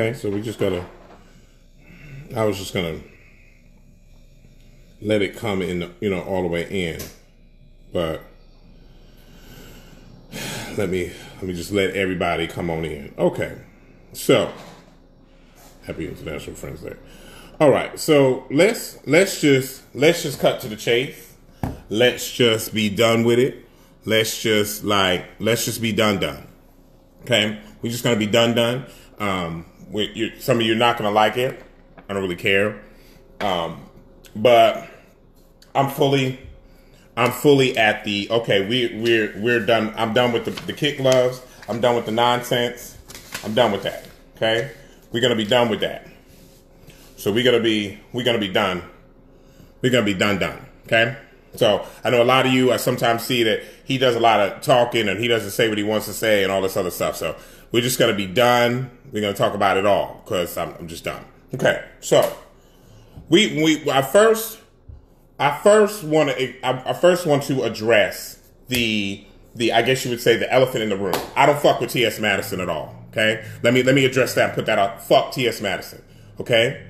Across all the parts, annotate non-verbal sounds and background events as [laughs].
okay, so we just gotta. I was just gonna let it come in, you know, all the way in, but let me let me just let everybody come on in. Okay, so happy International Friends Day. All right, so let's let's just let's just cut to the chase. Let's just be done with it. Let's just like let's just be done done. Okay, we're just gonna be done done. Um, we, some of you are not gonna like it. I don't really care. Um, but I'm fully I'm fully at the okay. We we're we're done. I'm done with the, the kick gloves. I'm done with the nonsense. I'm done with that. Okay, we're gonna be done with that. So we're gonna be we're gonna be done. We're gonna be done done. Okay. So I know a lot of you. I sometimes see that he does a lot of talking and he doesn't say what he wants to say and all this other stuff. So we're just gonna be done. We're gonna talk about it all because I'm, I'm just done. Okay. So we we I first I first want to I, first want to address the the I guess you would say the elephant in the room. I don't fuck with T.S. Madison at all. Okay, let me let me address that and put that out. Fuck T.S. Madison. Okay,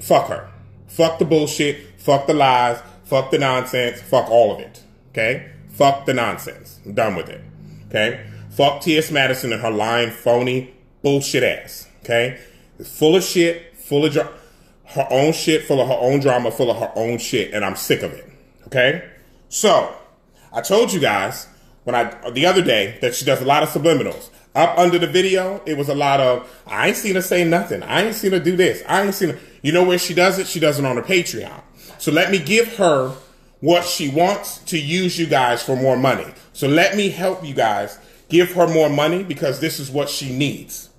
fuck her. Fuck the bullshit. Fuck the lies. Fuck the nonsense. Fuck all of it. Okay, fuck the nonsense. I'm done with it. Okay, fuck T.S. Madison and her lying, phony, bullshit ass. Okay, full of shit, full of. Dr- her own shit, full of her own drama, full of her own shit, and I'm sick of it. Okay? So, I told you guys when I the other day that she does a lot of subliminals. Up under the video, it was a lot of I ain't seen her say nothing. I ain't seen her do this. I ain't seen her. You know where she does it? She does it on her Patreon. So let me give her what she wants to use you guys for more money. So let me help you guys give her more money because this is what she needs.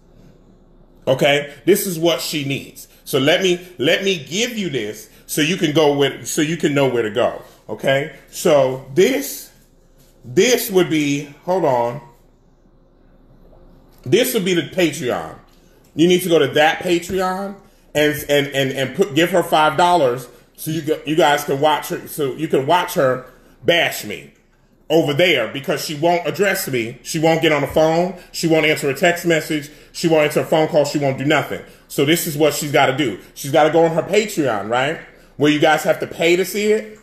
Okay? This is what she needs. So let me let me give you this so you can go with so you can know where to go. Okay? So this this would be hold on. This would be the Patreon. You need to go to that Patreon and and and, and put give her five dollars so you you guys can watch her so you can watch her bash me over there because she won't address me. She won't get on the phone. She won't answer a text message. She won't answer a phone call. She won't do nothing. So this is what she's got to do. She's got to go on her Patreon, right? Where you guys have to pay to see it.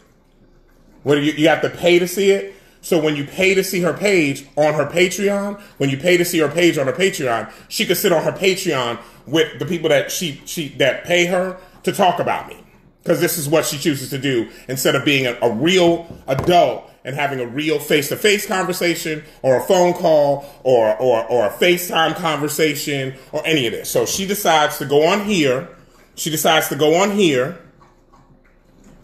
Where you, you have to pay to see it. So when you pay to see her page on her Patreon, when you pay to see her page on her Patreon, she could sit on her Patreon with the people that she, she that pay her to talk about me. Because this is what she chooses to do instead of being a, a real adult and having a real face-to-face conversation or a phone call or, or, or a FaceTime conversation or any of this. So she decides to go on here. She decides to go on here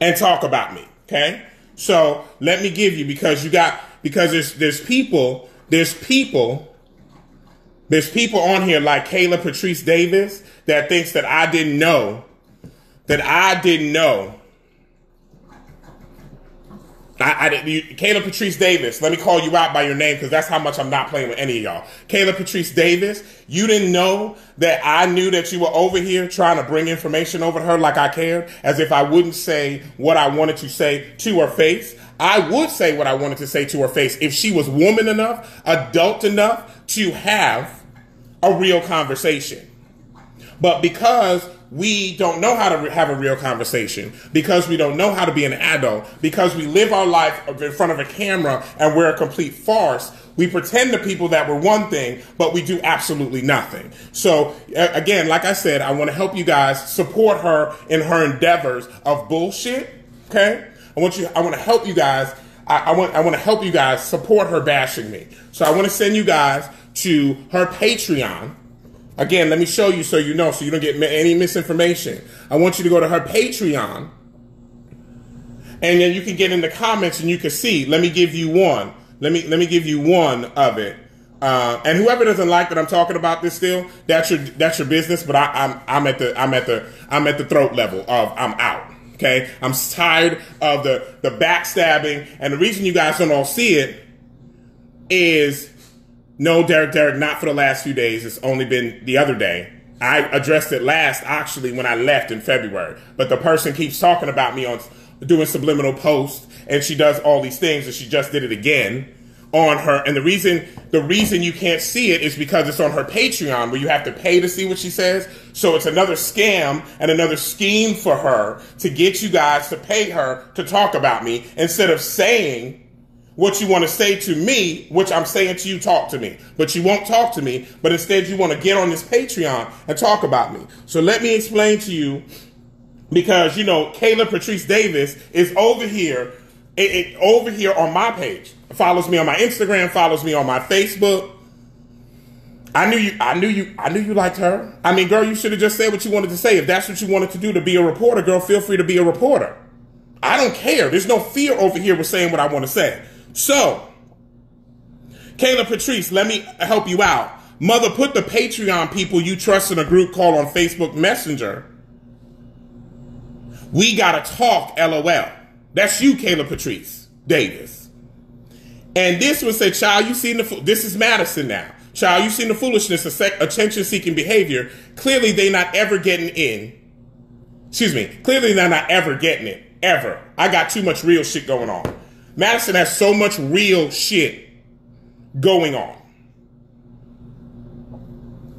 and talk about me. Okay. So let me give you because you got, because there's, there's people, there's people, there's people on here like Kayla Patrice Davis that thinks that I didn't know, that I didn't know I, I you, Kayla Patrice Davis, let me call you out by your name because that's how much I'm not playing with any of y'all. Kayla Patrice Davis, you didn't know that I knew that you were over here trying to bring information over to her like I cared, as if I wouldn't say what I wanted to say to her face. I would say what I wanted to say to her face if she was woman enough, adult enough to have a real conversation. But because we don't know how to have a real conversation because we don't know how to be an adult. Because we live our life in front of a camera and we're a complete farce we pretend to people that we're one thing but we do absolutely nothing. So again like i said i want to help you guys support her in her endeavors of bullshit okay? I want you i want to help you guys I, I want i want to help you guys support her bashing me. So i want to send you guys to her patreon Again, let me show you so you know, so you don't get any misinformation. I want you to go to her Patreon, and then you can get in the comments and you can see. Let me give you one. Let me let me give you one of it. Uh, and whoever doesn't like that I'm talking about this still, that's your that's your business. But I, I'm I'm at the I'm at the I'm at the throat level of I'm out. Okay, I'm tired of the the backstabbing, and the reason you guys don't all see it is no, Derek, Derek, not for the last few days. It's only been the other day. I addressed it last, actually, when I left in February. But the person keeps talking about me on doing subliminal posts, and she does all these things, and she just did it again on her and the reason the reason you can't see it is because it's on her patreon where you have to pay to see what she says so it's another scam and another scheme for her to get you guys to pay her to talk about me instead of saying what you want to say to me which i'm saying to you talk to me but you won't talk to me but instead you want to get on this patreon and talk about me so let me explain to you because you know kayla patrice davis is over here it, it, over here on my page follows me on my Instagram, follows me on my Facebook. I knew you. I knew you. I knew you liked her. I mean, girl, you should have just said what you wanted to say. If that's what you wanted to do to be a reporter, girl, feel free to be a reporter. I don't care. There's no fear over here with saying what I want to say. So, Kayla Patrice, let me help you out. Mother, put the Patreon people you trust in a group call on Facebook Messenger. We gotta talk, lol. That's you, Kayla Patrice Davis. And this one said, child, you seen the, this is Madison now. Child, you seen the foolishness of attention seeking behavior. Clearly they not ever getting in. Excuse me. Clearly they're not ever getting it. Ever. I got too much real shit going on. Madison has so much real shit going on.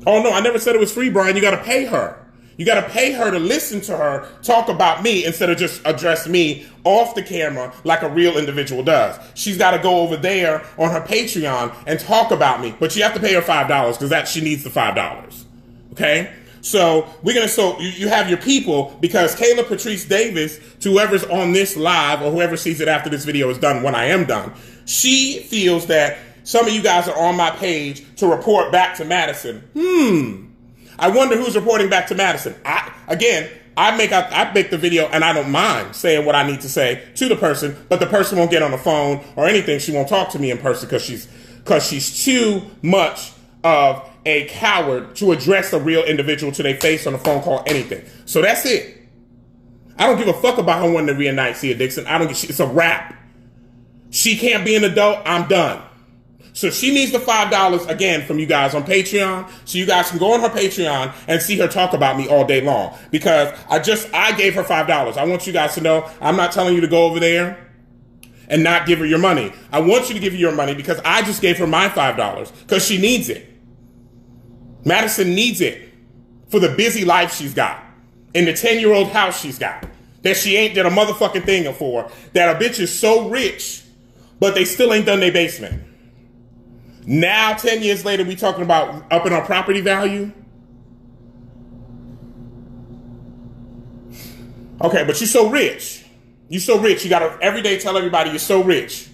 Oh no, I never said it was free, Brian. You got to pay her. You got to pay her to listen to her talk about me instead of just address me off the camera like a real individual does. She's got to go over there on her Patreon and talk about me, but you have to pay her $5 because that she needs the $5. Okay? So we're gonna so you, you, have your people because Kayla Patrice Davis, to whoever's on this live or whoever sees it after this video is done when I am done, she feels that some of you guys are on my page to report back to Madison. Hmm. I wonder who's reporting back to Madison. I, again, I make I make the video and I don't mind saying what I need to say to the person, but the person won't get on the phone or anything. She won't talk to me in person because she's because she's too much of a coward to address a real individual to their face on a phone call, anything. So that's it. I don't give a fuck about her wanting to reunite Sia Dixon. I don't. It's a wrap. She can't be an adult. I'm done. So she needs the $5 again from you guys on Patreon. So you guys can go on her Patreon and see her talk about me all day long. Because I just, I gave her $5. I want you guys to know I'm not telling you to go over there and not give her your money. I want you to give her your money because I just gave her my $5 because she needs it. Madison needs it for the busy life she's got in the 10 year old house she's got that she ain't did a motherfucking thing for. That a bitch is so rich, but they still ain't done their basement. Now, 10 years later, we talking about upping our property value. Okay, but you're so rich. You're so rich. You gotta every day tell everybody you're so rich.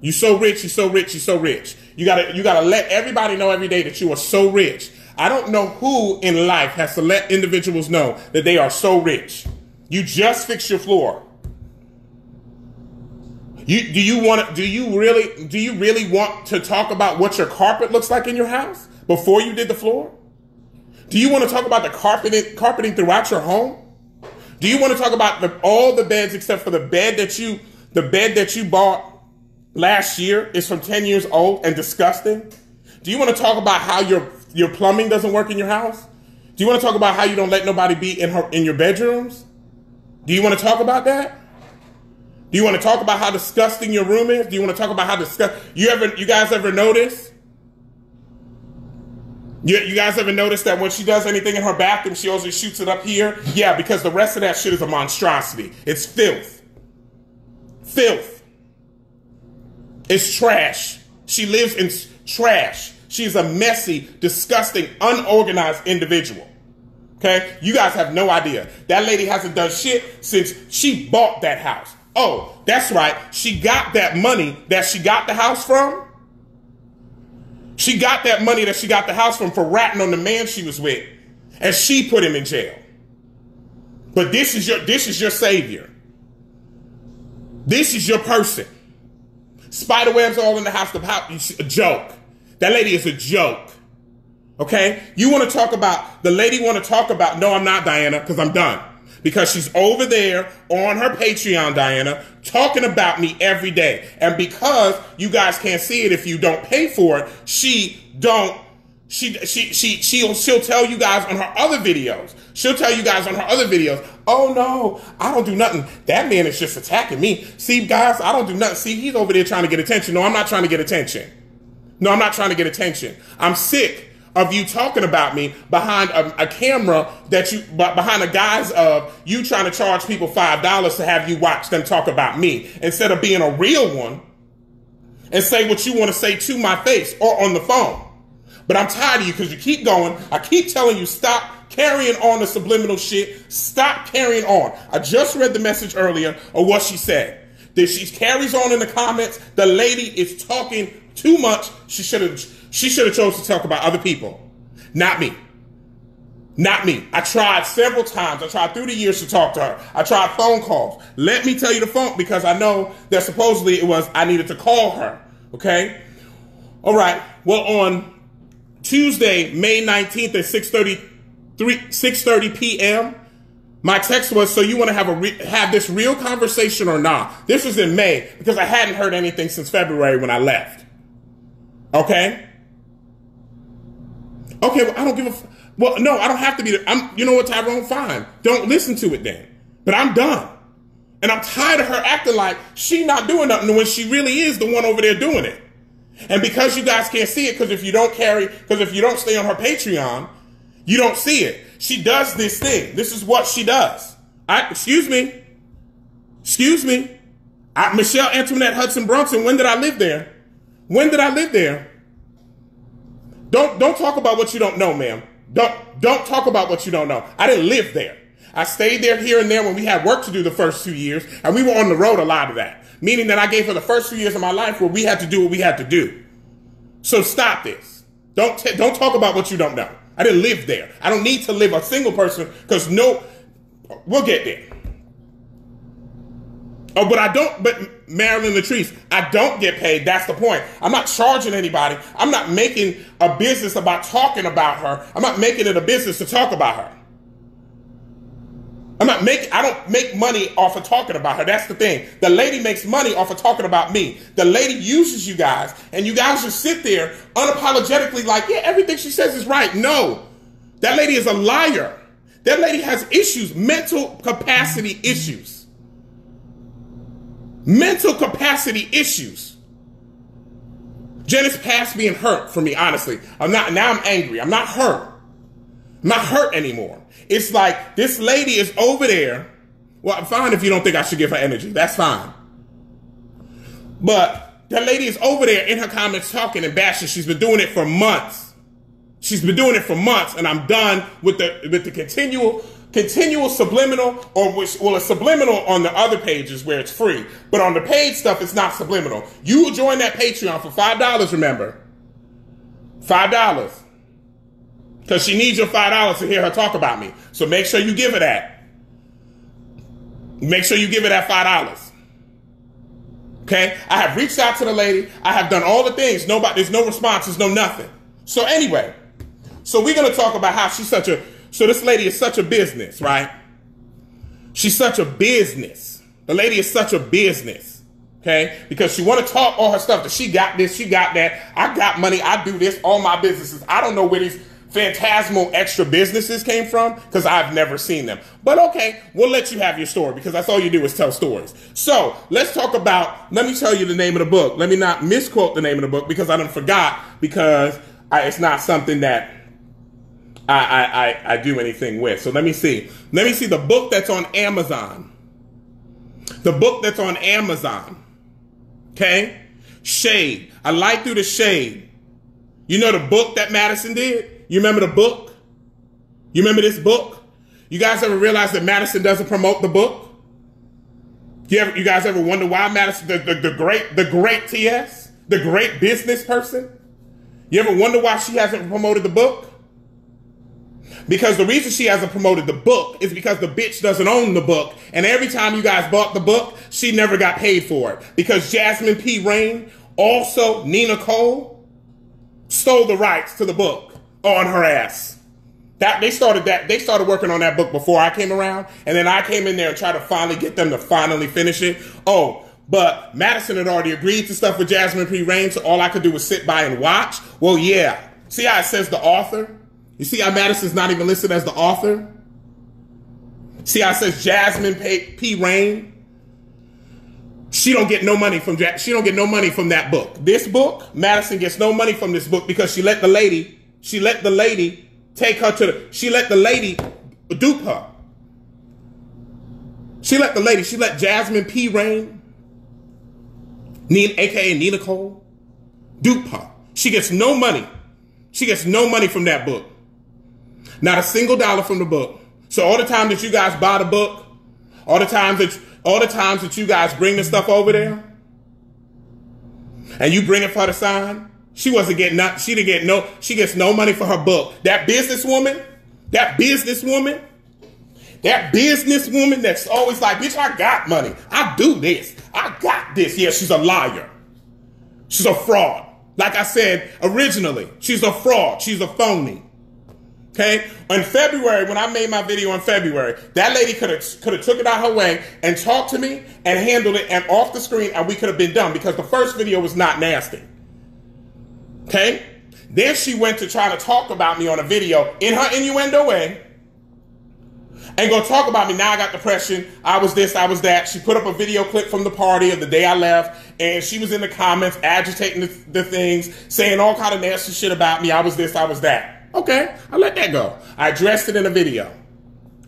You're so rich, you're so rich, you're so rich. You gotta you gotta let everybody know every day that you are so rich. I don't know who in life has to let individuals know that they are so rich. You just fix your floor. You, do you want do you really do you really want to talk about what your carpet looks like in your house before you did the floor? Do you want to talk about the carpeting carpeting throughout your home? Do you want to talk about the, all the beds except for the bed that you the bed that you bought last year is from 10 years old and disgusting? Do you want to talk about how your your plumbing doesn't work in your house? Do you want to talk about how you don't let nobody be in her in your bedrooms? Do you want to talk about that? Do you want to talk about how disgusting your room is? Do you want to talk about how disgusting you ever you guys ever notice? You, you guys ever notice that when she does anything in her bathroom, she always shoots it up here? Yeah, because the rest of that shit is a monstrosity. It's filth. Filth. It's trash. She lives in trash. She's a messy, disgusting, unorganized individual. Okay? You guys have no idea. That lady hasn't done shit since she bought that house. Oh, that's right. She got that money that she got the house from. She got that money that she got the house from for ratting on the man she was with, and she put him in jail. But this is your this is your savior. This is your person. Spiderwebs all in the house. The house a joke. That lady is a joke. Okay, you want to talk about the lady? Want to talk about? No, I'm not Diana because I'm done because she's over there on her Patreon, Diana, talking about me every day. And because you guys can't see it if you don't pay for it, she don't She she she she'll she'll tell you guys on her other videos. She'll tell you guys on her other videos, "Oh no, I don't do nothing. That man is just attacking me." See, guys, I don't do nothing. See, he's over there trying to get attention. No, I'm not trying to get attention. No, I'm not trying to get attention. I'm sick of you talking about me behind a, a camera that you behind the guise of you trying to charge people five dollars to have you watch them talk about me instead of being a real one and say what you want to say to my face or on the phone. But I'm tired of you because you keep going. I keep telling you stop carrying on the subliminal shit. Stop carrying on. I just read the message earlier of what she said. That she carries on in the comments. The lady is talking too much. She should have she should have chose to talk about other people. Not me. Not me. I tried several times. I tried through the years to talk to her. I tried phone calls. Let me tell you the phone because I know that supposedly it was I needed to call her. Okay? All right. Well, on Tuesday, May 19th at 6:30 6:30 p.m. My text was, "So you want to have a re- have this real conversation or not?" This was in May because I hadn't heard anything since February when I left. Okay. Okay, well, I don't give a. F- well, no, I don't have to be. I'm. You know what, Tyrone? Fine. Don't listen to it then. But I'm done, and I'm tired of her acting like she not doing nothing when she really is the one over there doing it. And because you guys can't see it, because if you don't carry, because if you don't stay on her Patreon, you don't see it. She does this thing. This is what she does. I, excuse me. Excuse me. I, Michelle Antoinette Hudson Brunson, when did I live there? When did I live there? Don't, don't talk about what you don't know, ma'am. Don't, don't talk about what you don't know. I didn't live there. I stayed there here and there when we had work to do the first two years, and we were on the road a lot of that meaning that I gave her the first few years of my life where we had to do what we had to do. So stop this. Don't t- don't talk about what you don't know. I didn't live there. I don't need to live a single person because no, we'll get there. Oh, but I don't. But Marilyn Latrice, I don't get paid. That's the point. I'm not charging anybody. I'm not making a business about talking about her. I'm not making it a business to talk about her. I'm not making, I don't make money off of talking about her. That's the thing. The lady makes money off of talking about me. The lady uses you guys, and you guys just sit there unapologetically like, yeah, everything she says is right. No, that lady is a liar. That lady has issues, mental capacity issues. Mental capacity issues. Janice passed being hurt for me, honestly. I'm not, now I'm angry. I'm not hurt. Not hurt anymore. It's like this lady is over there. Well, fine if you don't think I should give her energy. That's fine. But that lady is over there in her comments talking and bashing. She's been doing it for months. She's been doing it for months, and I'm done with the with the continual continual subliminal or which well a subliminal on the other pages where it's free but on the paid stuff it's not subliminal you join that patreon for five dollars remember five dollars because she needs your five dollars to hear her talk about me. So make sure you give her that. Make sure you give her that five dollars. Okay? I have reached out to the lady. I have done all the things. Nobody, there's no response. There's no nothing. So anyway, so we're gonna talk about how she's such a. So this lady is such a business, right? She's such a business. The lady is such a business. Okay, because she want to talk all her stuff that she got this, she got that. I got money. I do this. All my businesses. I don't know where these phantasmal extra businesses came from because I've never seen them. But okay, we'll let you have your story because that's all you do is tell stories. So let's talk about, let me tell you the name of the book. Let me not misquote the name of the book because I don't forgot because I, it's not something that I, I, I, I do anything with. So let me see. Let me see the book that's on Amazon. The book that's on Amazon. Okay? Shade. I light through the shade. You know the book that Madison did? You remember the book? You remember this book? You guys ever realize that Madison doesn't promote the book? You ever, you guys ever wonder why Madison, the, the, the great, the great TS, the great business person? You ever wonder why she hasn't promoted the book? Because the reason she hasn't promoted the book is because the bitch doesn't own the book. And every time you guys bought the book, she never got paid for it. Because Jasmine P. Rain, also Nina Cole, stole the rights to the book on her ass. That they started that they started working on that book before I came around, and then I came in there and tried to finally get them to finally finish it. Oh, but Madison had already agreed to stuff with Jasmine P. Rain, so all I could do was sit by and watch. Well, yeah, See how it says the author? You see how Madison's not even listed as the author? See how it says Jasmine P. P. Rain? She don't get no money from she don't get no money from that book. This book, Madison gets no money from this book because she let the lady, she let the lady take her to the, she let the lady dupe her. She let the lady, she let Jasmine P. Rain, Nina, aka Nina Cole, dupe her. She gets no money. She gets no money from that book. Not a single dollar from the book. So all the time that you guys buy the book, all the times that all the times that you guys bring the stuff over there, and you bring it for the sign, she wasn't getting not she didn't get no she gets no money for her book. That businesswoman, that businesswoman, that businesswoman that's always like, bitch, I got money. I do this. I got this. Yeah, she's a liar. She's a fraud. Like I said originally, she's a fraud. She's a phony. Okay. In February, when I made my video in February, that lady could have could have took it out her way and talked to me and handled it and off the screen, and we could have been done because the first video was not nasty. Okay. Then she went to try to talk about me on a video in her innuendo way. And go talk about me. Now I got depression. I was this, I was that. She put up a video clip from the party of the day I left, and she was in the comments agitating the, the things, saying all kind of nasty shit about me. I was this, I was that. Okay, I let that go. I addressed it in a video.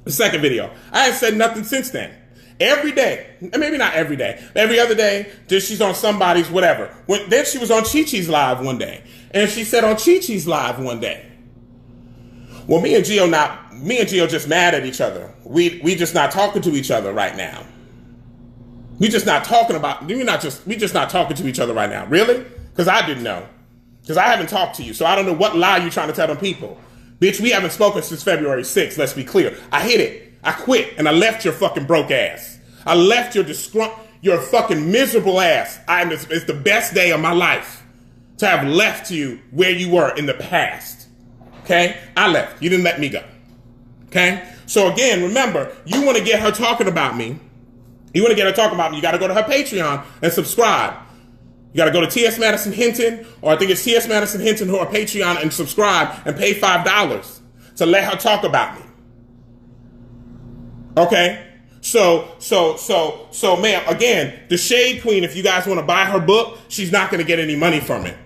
The second video. I have said nothing since then. Every day, maybe not every day, every other day, just she's on somebody's whatever. When, then she was on Chi Chi's live one day, and she said on Chi Chi's live one day. Well, me and Gio not me and Gio just mad at each other. We we just not talking to each other right now. We just not talking about. We not just we just not talking to each other right now. Really? Because I didn't know. Because I haven't talked to you, so I don't know what lie you're trying to tell them people. Bitch, we haven't spoken since February 6th, let's be clear. I hit it. I quit, and I left your fucking broke ass. I left your disgrunt, your fucking miserable ass. I'm, it's, it's the best day of my life to have left you where you were in the past. Okay? I left. You didn't let me go. Okay? So again, remember, you want to get her talking about me. You want to get her talking about me. You got to go to her Patreon and subscribe. You got to go to T.S. Madison Hinton, or I think it's T.S. Madison Hinton who are Patreon and subscribe and pay $5 to let her talk about me. Okay? So, so, so, so, ma'am, again, the Shade Queen, if you guys want to buy her book, she's not going to get any money from it.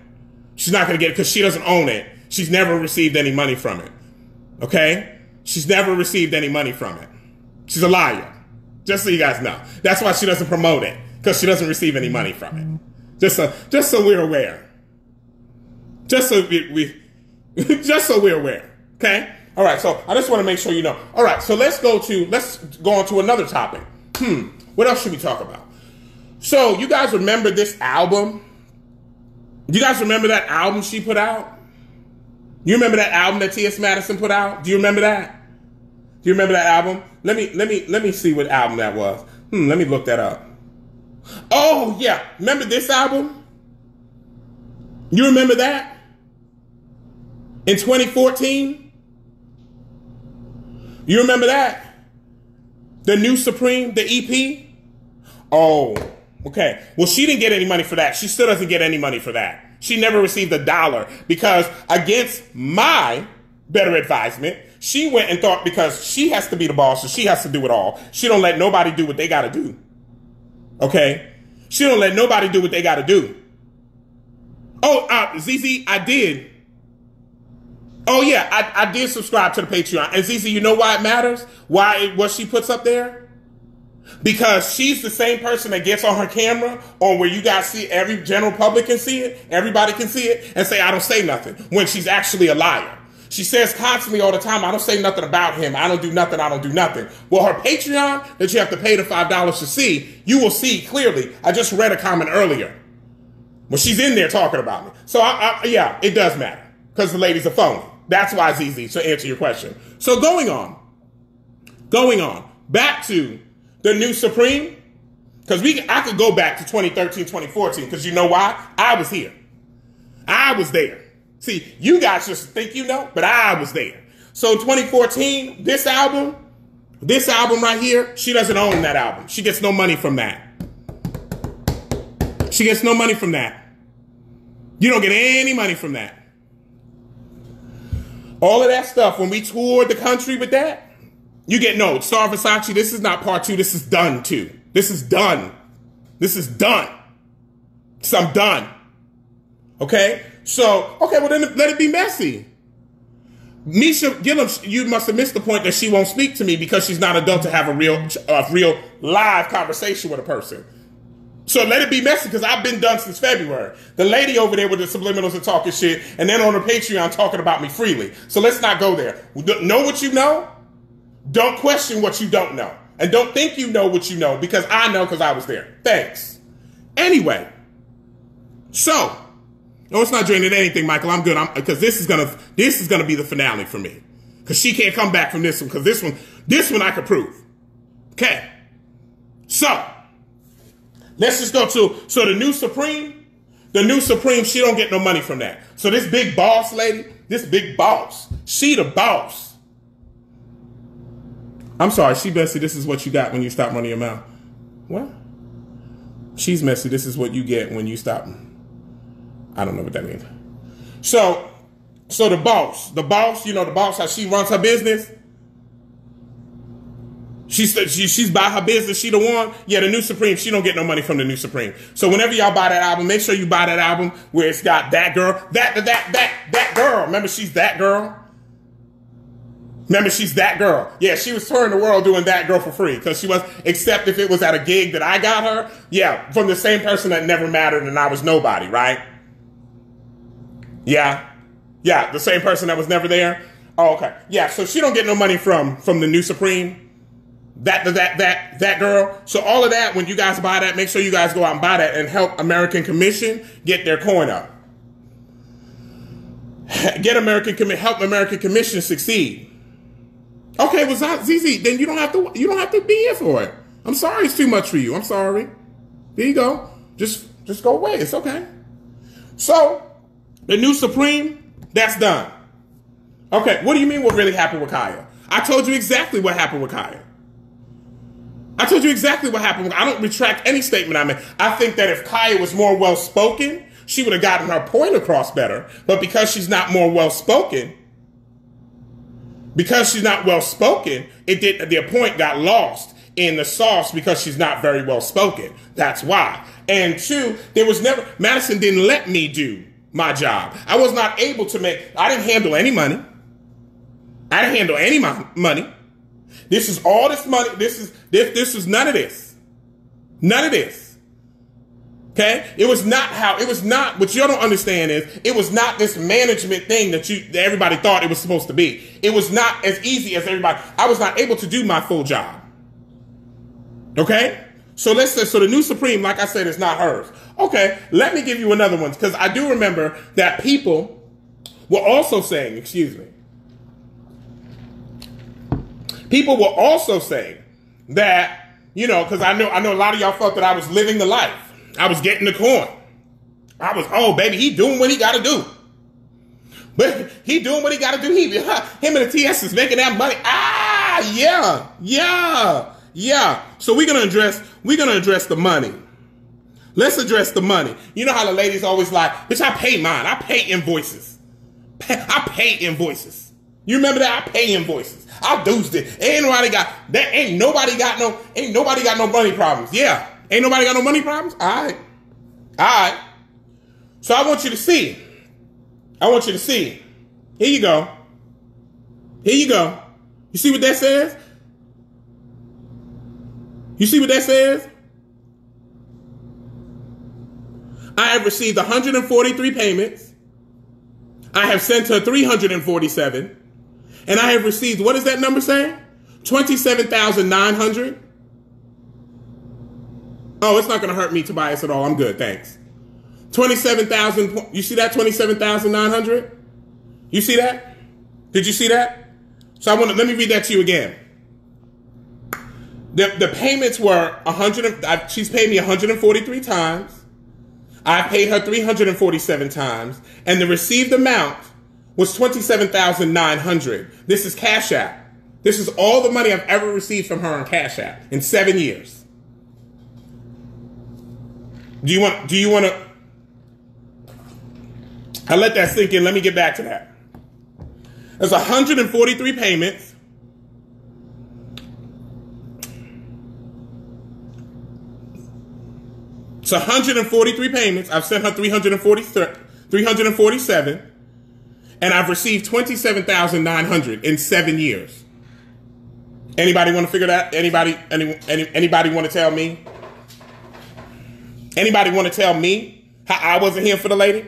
She's not going to get it because she doesn't own it. She's never received any money from it. Okay? She's never received any money from it. She's a liar. Just so you guys know. That's why she doesn't promote it because she doesn't receive any money from it. Just so, just so we're aware. Just so we, we [laughs] just so we're aware. Okay. All right. So I just want to make sure you know. All right. So let's go to let's go on to another topic. Hmm. What else should we talk about? So you guys remember this album? You guys remember that album she put out? You remember that album that T.S. Madison put out? Do you remember that? Do you remember that album? Let me let me let me see what album that was. Hmm, let me look that up. Oh, yeah. Remember this album? You remember that? In 2014? You remember that? The new Supreme, the EP? Oh, okay. Well, she didn't get any money for that. She still doesn't get any money for that. She never received a dollar because against my better advisement, she went and thought because she has to be the boss, so she has to do it all. She don't let nobody do what they got to do. Okay? She don't let nobody do what they got to do. Oh, uh, ZZ, I did. Oh yeah, I, I did subscribe to the Patreon. And ZZ, you know why it matters? Why it, what she puts up there? Because she's the same person that gets on her camera on where you guys see every general public can see it, everybody can see it, and say I don't say nothing when she's actually a liar. She says constantly all the time, I don't say nothing about him. I don't do nothing. I don't do nothing. Well, her Patreon that you have to pay the $5 to see, you will see clearly. I just read a comment earlier. Well, she's in there talking about me. So, I, I, yeah, it does matter because the lady's a phony. That's why it's easy to answer your question. So, going on, going on, back to the new Supreme, because we, I could go back to 2013, 2014, because you know why? I was here. I was there. See, you guys just think you know, but I was there. So 2014, this album, this album right here, she doesn't own that album. She gets no money from that. She gets no money from that. You don't get any money from that. All of that stuff, when we toured the country with that, you get no, Star Versace, this is not part two, this is done too. This is done. This is done. So I'm done. Okay? So, okay, well then let it be messy. Misha Gillum, you must have missed the point that she won't speak to me because she's not adult to have a real, a real live conversation with a person. So let it be messy because I've been done since February. The lady over there with the subliminals are talking shit, and then on the Patreon talking about me freely. So let's not go there. Know what you know. Don't question what you don't know, and don't think you know what you know because I know because I was there. Thanks. Anyway, so no, it's not draining anything, Michael. I'm good. I'm because this is gonna this is gonna be the finale for me because she can't come back from this one because this one this one I could prove. Okay, so let's just go to so the new Supreme, the new Supreme. She don't get no money from that. So this big boss lady, this big boss, she the boss. I'm sorry, she Bessie. This is what you got when you stop running your mouth. What? She's messy. This is what you get when you stop. I don't know what that means. So, so the boss, the boss, you know, the boss, how she runs her business. She's she, she's by her business. She the one. Yeah, the new Supreme. She don't get no money from the new Supreme. So whenever y'all buy that album, make sure you buy that album where it's got that girl, that that that that that girl. Remember, she's that girl. Remember, she's that girl. Yeah, she was touring the world doing that girl for free because she was, except if it was at a gig that I got her. Yeah, from the same person that never mattered and I was nobody, right? Yeah. Yeah, the same person that was never there. Oh, okay. Yeah, so she don't get no money from from the new Supreme. That that that that girl. So all of that, when you guys buy that, make sure you guys go out and buy that and help American Commission get their coin up. [sighs] Get American Commission help American Commission succeed. Okay, well ZZ, then you don't have to you don't have to be here for it. I'm sorry it's too much for you. I'm sorry. There you go. Just just go away. It's okay. So the new Supreme, that's done. Okay, what do you mean what really happened with Kaya? I told you exactly what happened with Kaya. I told you exactly what happened. I don't retract any statement I made. I think that if Kaya was more well spoken, she would have gotten her point across better. But because she's not more well spoken, because she's not well spoken, it did the point got lost in the sauce because she's not very well spoken. That's why. And two, there was never Madison didn't let me do my job. I was not able to make, I didn't handle any money. I didn't handle any money. This is all this money. This is, this, this is none of this. None of this. Okay? It was not how, it was not, what you all don't understand is, it was not this management thing that you, that everybody thought it was supposed to be. It was not as easy as everybody, I was not able to do my full job. Okay? So let's say, so the new Supreme, like I said, is not hers. Okay, let me give you another one because I do remember that people were also saying, excuse me, people were also saying that, you know, because I know, I know a lot of y'all felt that I was living the life. I was getting the coin. I was, oh baby, he doing what he got to do. But he doing what he got to do. He, [laughs] him and the TS is making that money. Ah, yeah, yeah. Yeah. So we're gonna address we're gonna address the money. Let's address the money. You know how the ladies always like, bitch, I pay mine. I pay invoices. I pay invoices. You remember that? I pay invoices. I do this. Ain't nobody got that. Ain't nobody got no. Ain't nobody got no money problems. Yeah. Ain't nobody got no money problems. All right. All right. So I want you to see. I want you to see. Here you go. Here you go. You see what that says? You see what that says? I have received 143 payments. I have sent her 347. And I have received, what does that number say? 27,900. Oh, it's not going to hurt me, Tobias, at all. I'm good, thanks. 27,000. You see that? 27,900? You see that? Did you see that? So I want to, let me read that to you again. The, the payments were 100, she's paid me 143 times. I paid her 347 times. And the received amount was 27,900. This is Cash App. This is all the money I've ever received from her on Cash App in seven years. Do you want, do you want to, I let that sink in. Let me get back to that. There's 143 payments. It's 143 payments. I've sent her 340, 347 and I've received 27,900 in 7 years. Anybody want to figure that? Anybody any, any anybody want to tell me? Anybody want to tell me how I wasn't here for the lady?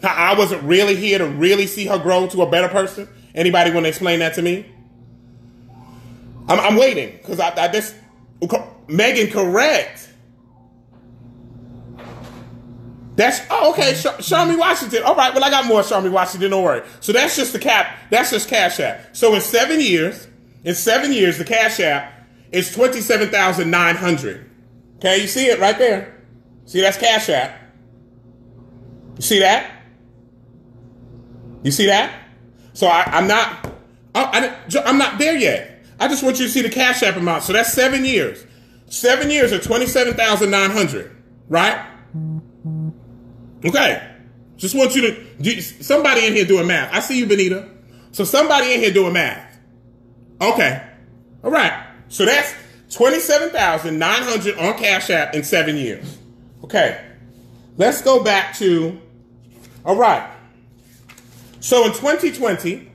How I wasn't really here to really see her grow to a better person? Anybody want to explain that to me? I'm, I'm waiting because I, I just Megan correct. That's oh, okay. Sh- Washington. All right. Well, I got more me Washington. Don't worry. So that's just the cap. That's just Cash App. So in seven years, in seven years, the Cash App is twenty seven thousand nine hundred. Okay, you see it right there. See that's Cash App. You see that? You see that? So I, am not. I, I'm not there yet. I just want you to see the Cash App amount. So that's seven years. Seven years of twenty seven thousand nine hundred. Right? Okay. Just want you to, somebody in here doing math. I see you, Benita. So somebody in here doing math. Okay. All right. So that's 27,900 on Cash App in seven years. Okay. Let's go back to, all right. So in 2020,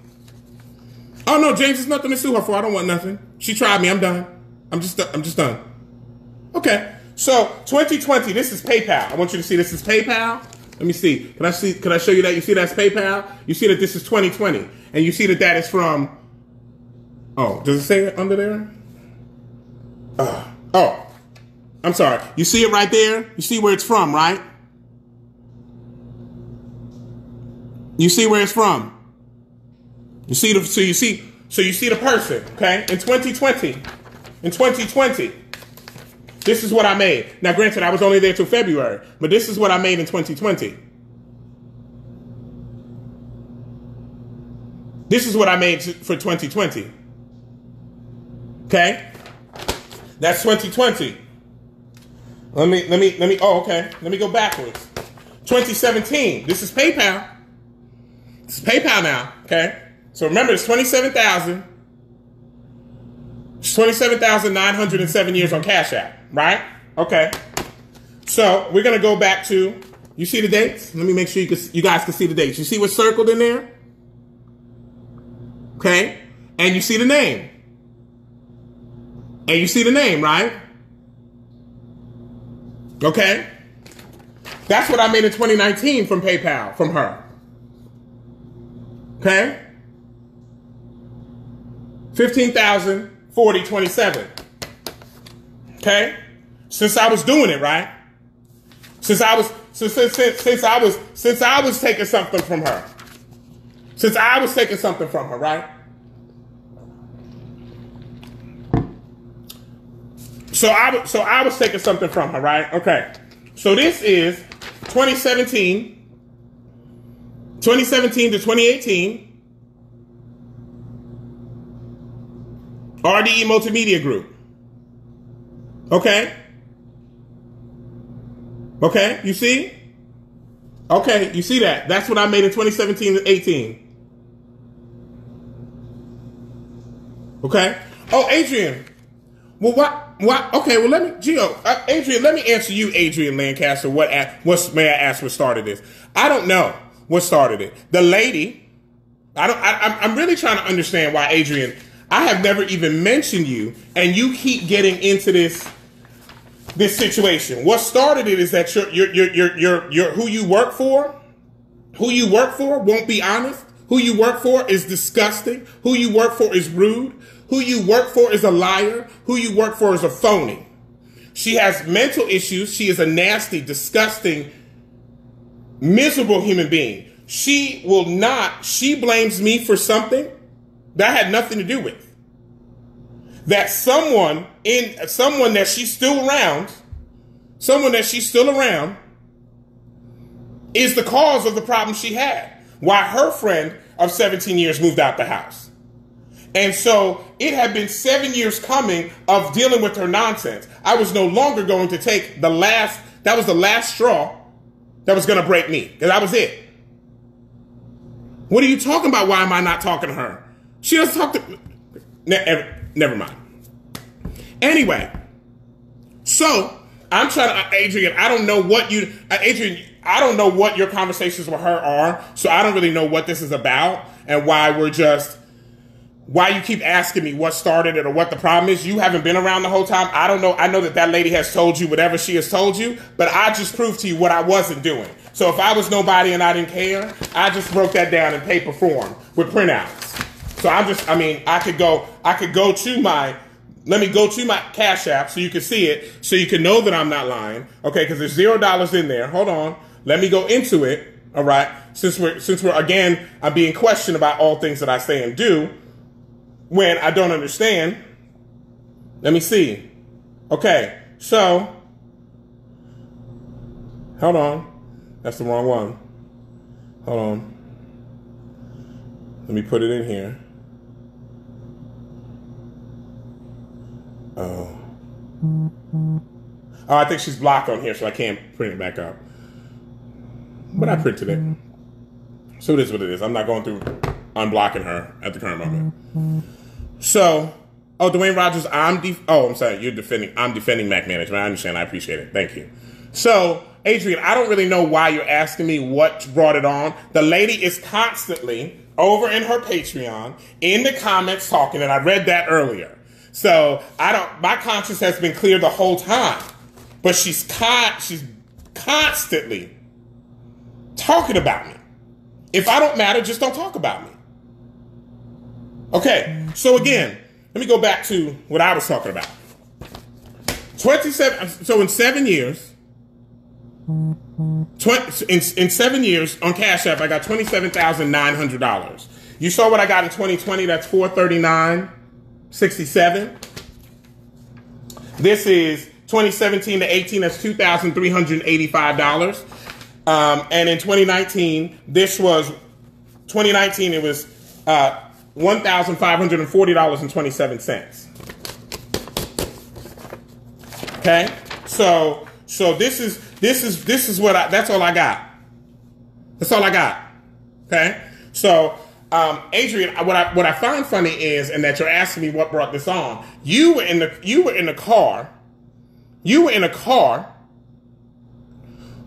oh no, James, there's nothing to sue her for. I don't want nothing. She tried me. I'm done. I'm just, I'm just done. Okay. So 2020, this is PayPal. I want you to see this is PayPal. Let me see. Can I see? Can I show you that? You see that's PayPal. You see that this is 2020, and you see that that is from. Oh, does it say it under there? Uh, oh, I'm sorry. You see it right there. You see where it's from, right? You see where it's from. You see the so you see so you see the person, okay? In 2020, in 2020, this is what I made. Now, granted, I was only there till February, but this is what I made in 2020. This is what I made for 2020. Okay? That's 2020. Let me, let me, let me, oh, okay. Let me go backwards. 2017. This is PayPal. This is PayPal now. Okay? So remember, it's 27,000. It's 27,907 years on Cash App right? Okay. So we're gonna go back to. You see the dates? Let me make sure you can, you guys can see the dates. You see what's circled in there? Okay, and you see the name, and you see the name, right? Okay, that's what I made in 2019 from PayPal from her. Okay, fifteen thousand forty twenty seven. Okay? Since I was doing it, right? Since I was since, since, since I was since I was taking something from her. Since I was taking something from her, right? So I so I was taking something from her, right? Okay. So this is 2017 2017 to 2018 RDE Multimedia Group. Okay? Okay, you see? Okay, you see that. That's what I made in 2017 and 18. Okay? Oh, Adrian. Well, what? What? Okay, well, let me, Geo, uh, Adrian, let me answer you, Adrian Lancaster. What, what, may I ask what started this? I don't know what started it. The lady, I don't, I, I'm really trying to understand why Adrian, I have never even mentioned you, and you keep getting into this this situation. What started it is that your your your your, your who you work for, who you work for won't be honest. Who you work for is disgusting. Who you work for is rude. Who you work for is a liar. Who you work for is a phony. She has mental issues. She is a nasty, disgusting, miserable human being. She will not, she blames me for something that had nothing to do with that someone in someone that she's still around, someone that she's still around, is the cause of the problem she had. Why her friend of 17 years moved out the house. And so it had been seven years coming of dealing with her nonsense. I was no longer going to take the last, that was the last straw that was going to break me, because that was it. What are you talking about? Why am I not talking to her? She doesn't talk to. Ne- never mind. Anyway, so I'm trying to, Adrian. I don't know what you, uh, Adrian. I don't know what your conversations with her are, so I don't really know what this is about and why we're just why you keep asking me what started it or what the problem is. You haven't been around the whole time. I don't know. I know that that lady has told you whatever she has told you, but I just proved to you what I wasn't doing. So if I was nobody and I didn't care, I just broke that down in paper form with printouts. So I'm just, I mean, I could go, I could go to my, let me go to my Cash App so you can see it, so you can know that I'm not lying. Okay, because there's zero dollars in there. Hold on. Let me go into it. All right. Since we're, since we're again, I'm being questioned about all things that I say and do when I don't understand. Let me see. Okay, so hold on. That's the wrong one. Hold on. Let me put it in here. Oh. Oh, I think she's blocked on here, so I can't print it back up. But I printed it. So it is what it is. I'm not going through unblocking her at the current moment. So, oh, Dwayne Rogers, I'm def- oh, I'm sorry, you're defending. I'm defending Mack management. I understand. I appreciate it. Thank you. So, Adrian, I don't really know why you're asking me what brought it on. The lady is constantly over in her Patreon in the comments talking, and I read that earlier. So I don't. My conscience has been clear the whole time, but she's con- she's constantly talking about me. If I don't matter, just don't talk about me. Okay, so again, let me go back to what I was talking about. 27, so in seven years, 20, in, in seven years on Cash App, I got $27,900. You saw what I got in 2020, that's 439.67. This is 2017 to 18, that's $2,385. Um, and in 2019, this was 2019. It was uh, one thousand five hundred and forty dollars and twenty seven cents. Okay, so so this is this is this is what I that's all I got. That's all I got. Okay, so um, Adrian, what I what I find funny is, and that you're asking me what brought this on. You were in the you were in the car. You were in a car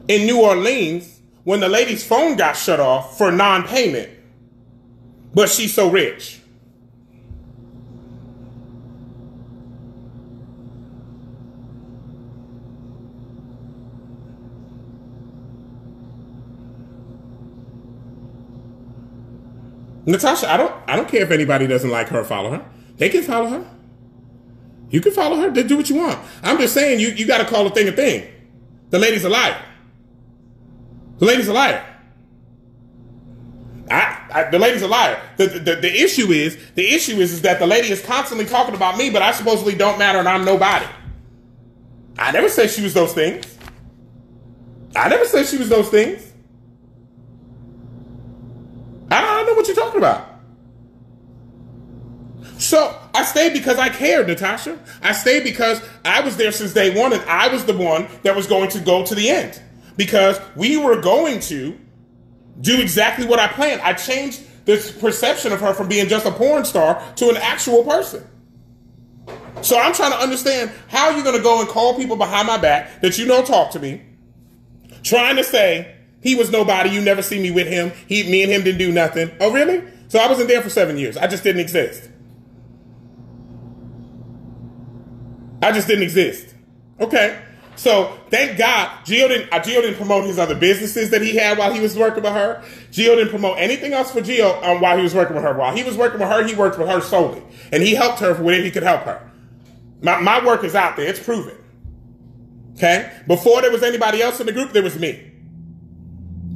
in New Orleans when the lady's phone got shut off for non-payment but she's so rich. Natasha, I don't I don't care if anybody doesn't like her follow her. They can follow her. You can follow her. they Do what you want. I'm just saying you, you gotta call a thing a thing. The lady's a liar. The lady's a liar. I, I, the lady's a liar. The, the, the issue is the issue is, is that the lady is constantly talking about me, but I supposedly don't matter and I'm nobody. I never said she was those things. I never said she was those things. I don't know what you're talking about. So I stayed because I cared, Natasha. I stayed because I was there since day one and I was the one that was going to go to the end. Because we were going to do exactly what I planned. I changed this perception of her from being just a porn star to an actual person. So I'm trying to understand how you're going to go and call people behind my back that you know talk to me, trying to say he was nobody. You never see me with him. He, me and him didn't do nothing. Oh, really? So I wasn't there for seven years. I just didn't exist. I just didn't exist. Okay. So thank God, Gio didn't, uh, Gio didn't promote his other businesses that he had while he was working with her. Gio didn't promote anything else for Gio um, while he was working with her. While he was working with her, he worked with her solely. And he helped her for whatever he could help her. My, my work is out there. It's proven. Okay? Before there was anybody else in the group, there was me.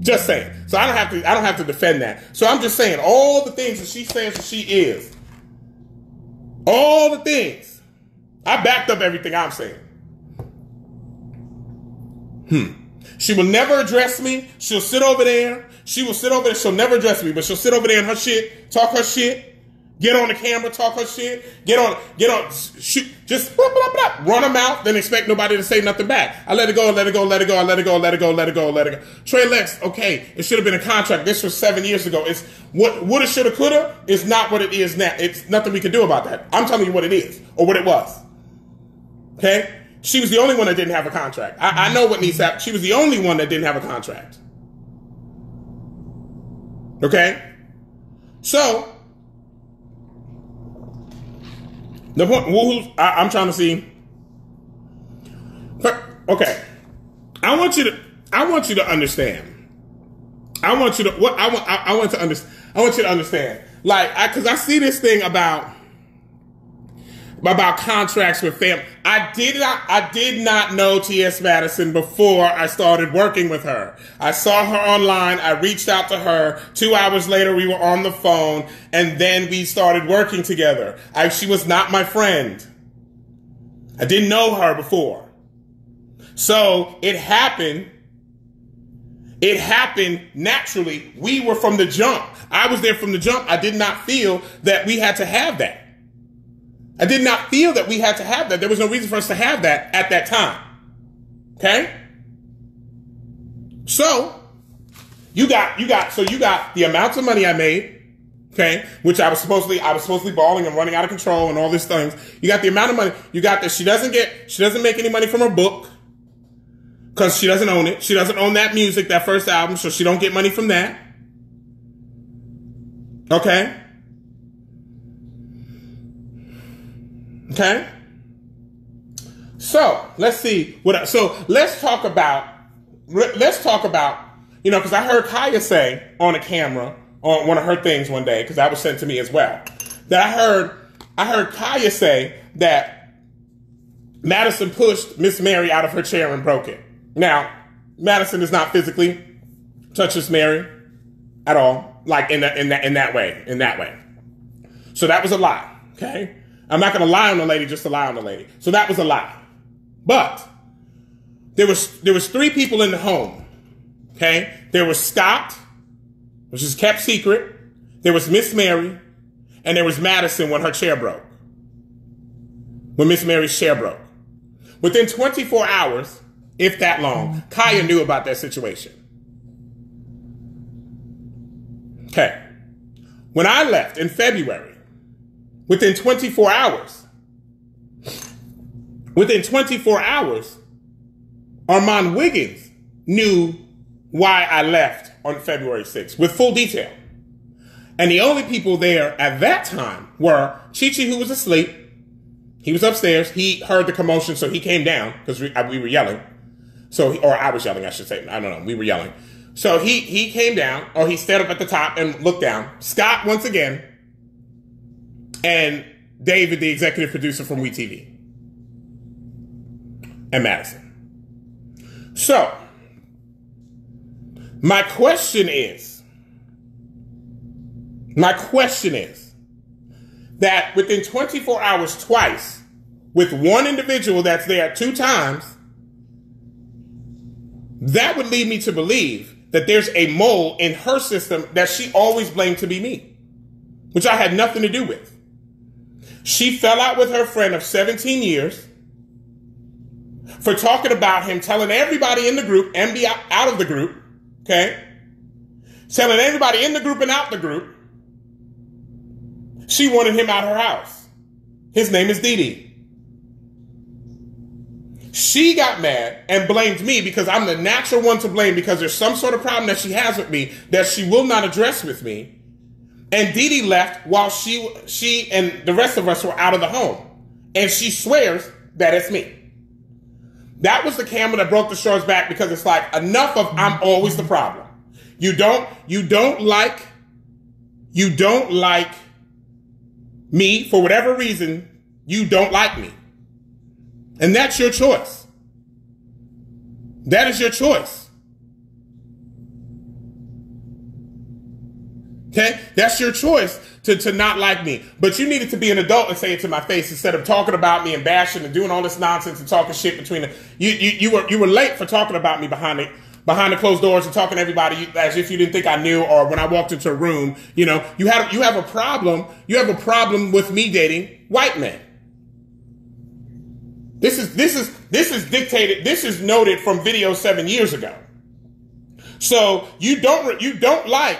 Just saying. So I don't have to, I don't have to defend that. So I'm just saying all the things that she says that she is. All the things. I backed up everything I'm saying. Hmm. She will never address me. She'll sit over there. She will sit over there. She'll never address me, but she'll sit over there in her shit, talk her shit, Get on the camera, talk her shit. Get on, get on, shoot, just blah, blah, blah, run her mouth, then expect nobody to say nothing back. I let it go, let it go, let it go, I let it go, let it go, let it go, let it go. Trey Lex, okay, it should have been a contract. This was seven years ago. It's what woulda, shoulda, coulda is not what it is now. It's nothing we can do about that. I'm telling you what it is or what it was. Okay, she was the only one that didn't have a contract. I, I know what needs to happen. She was the only one that didn't have a contract. Okay, so The point. I, I'm trying to see. Okay, I want you to. I want you to understand. I want you to. What I want. I, I want to understand. I want you to understand. Like, I, I see this thing about about contracts with family. I did not, I did not know T.S. Madison before I started working with her. I saw her online. I reached out to her. Two hours later, we were on the phone and then we started working together. I, she was not my friend. I didn't know her before. So it happened. It happened naturally. We were from the jump. I was there from the jump. I did not feel that we had to have that. I did not feel that we had to have that. There was no reason for us to have that at that time. Okay? So, you got, you got, so you got the amounts of money I made, okay, which I was supposedly, I was supposedly balling and running out of control and all these things. You got the amount of money, you got that she doesn't get, she doesn't make any money from her book because she doesn't own it. She doesn't own that music, that first album, so she don't get money from that. Okay? Okay. So let's see what. So let's talk about. Let's talk about. You know, because I heard Kaya say on a camera on one of her things one day, because that was sent to me as well. That I heard. I heard Kaya say that Madison pushed Miss Mary out of her chair and broke it. Now, Madison does not physically touch Miss Mary at all, like in that in that in that way, in that way. So that was a lie. Okay. I'm not going to lie on the lady just to lie on the lady. So that was a lie. But there was there was three people in the home. Okay, there was Scott, which is kept secret. There was Miss Mary, and there was Madison when her chair broke. When Miss Mary's chair broke. Within 24 hours, if that long, Kaya knew about that situation. Okay. When I left in February, within 24 hours. Within 24 hours, Armand Wiggins knew why I left on February 6th with full detail. And the only people there at that time were Chi Chi, who was asleep. He was upstairs. He heard the commotion, so he came down because we, we, were yelling. So, or I was yelling, I should say. I don't know. We were yelling. So he, he came down, or he stood up at the top and looked down. Scott, once again, and David, the executive producer from WeTV, and Madison. So, my question is, my question is that within 24 hours, twice, with one individual that's there two times, that would lead me to believe that there's a mole in her system that she always blamed to be me, which I had nothing to do with. She fell out with her friend of 17 years for talking about him, telling everybody in the group and be out, of the group, okay? Telling everybody in the group and out the group. She wanted him out of her house. His name is Dee Dee. She got mad and blamed me because I'm the natural one to blame because there's some sort of problem that she has with me that she will not address with me. And Dee Dee left while she she and the rest of us were out of the home. And she swears that it's me. That was the camera that broke the show's back because it's like enough of I'm always the problem. You don't you don't like you don't like me for whatever reason, you don't like me. And that's your choice. That is your choice. Okay? That's your choice to, to not like me. But you needed to be an adult and say it to my face instead of talking about me and bashing and doing all this nonsense and talking shit between the, you, you, you were, you were late for talking about me behind the, behind the closed doors and talking to everybody as if you didn't think I knew, or when I walked into a room, you know, you have you have a problem. You have a problem with me dating white men. This is this is this is dictated. This is noted from video seven years ago. So you don't you don't like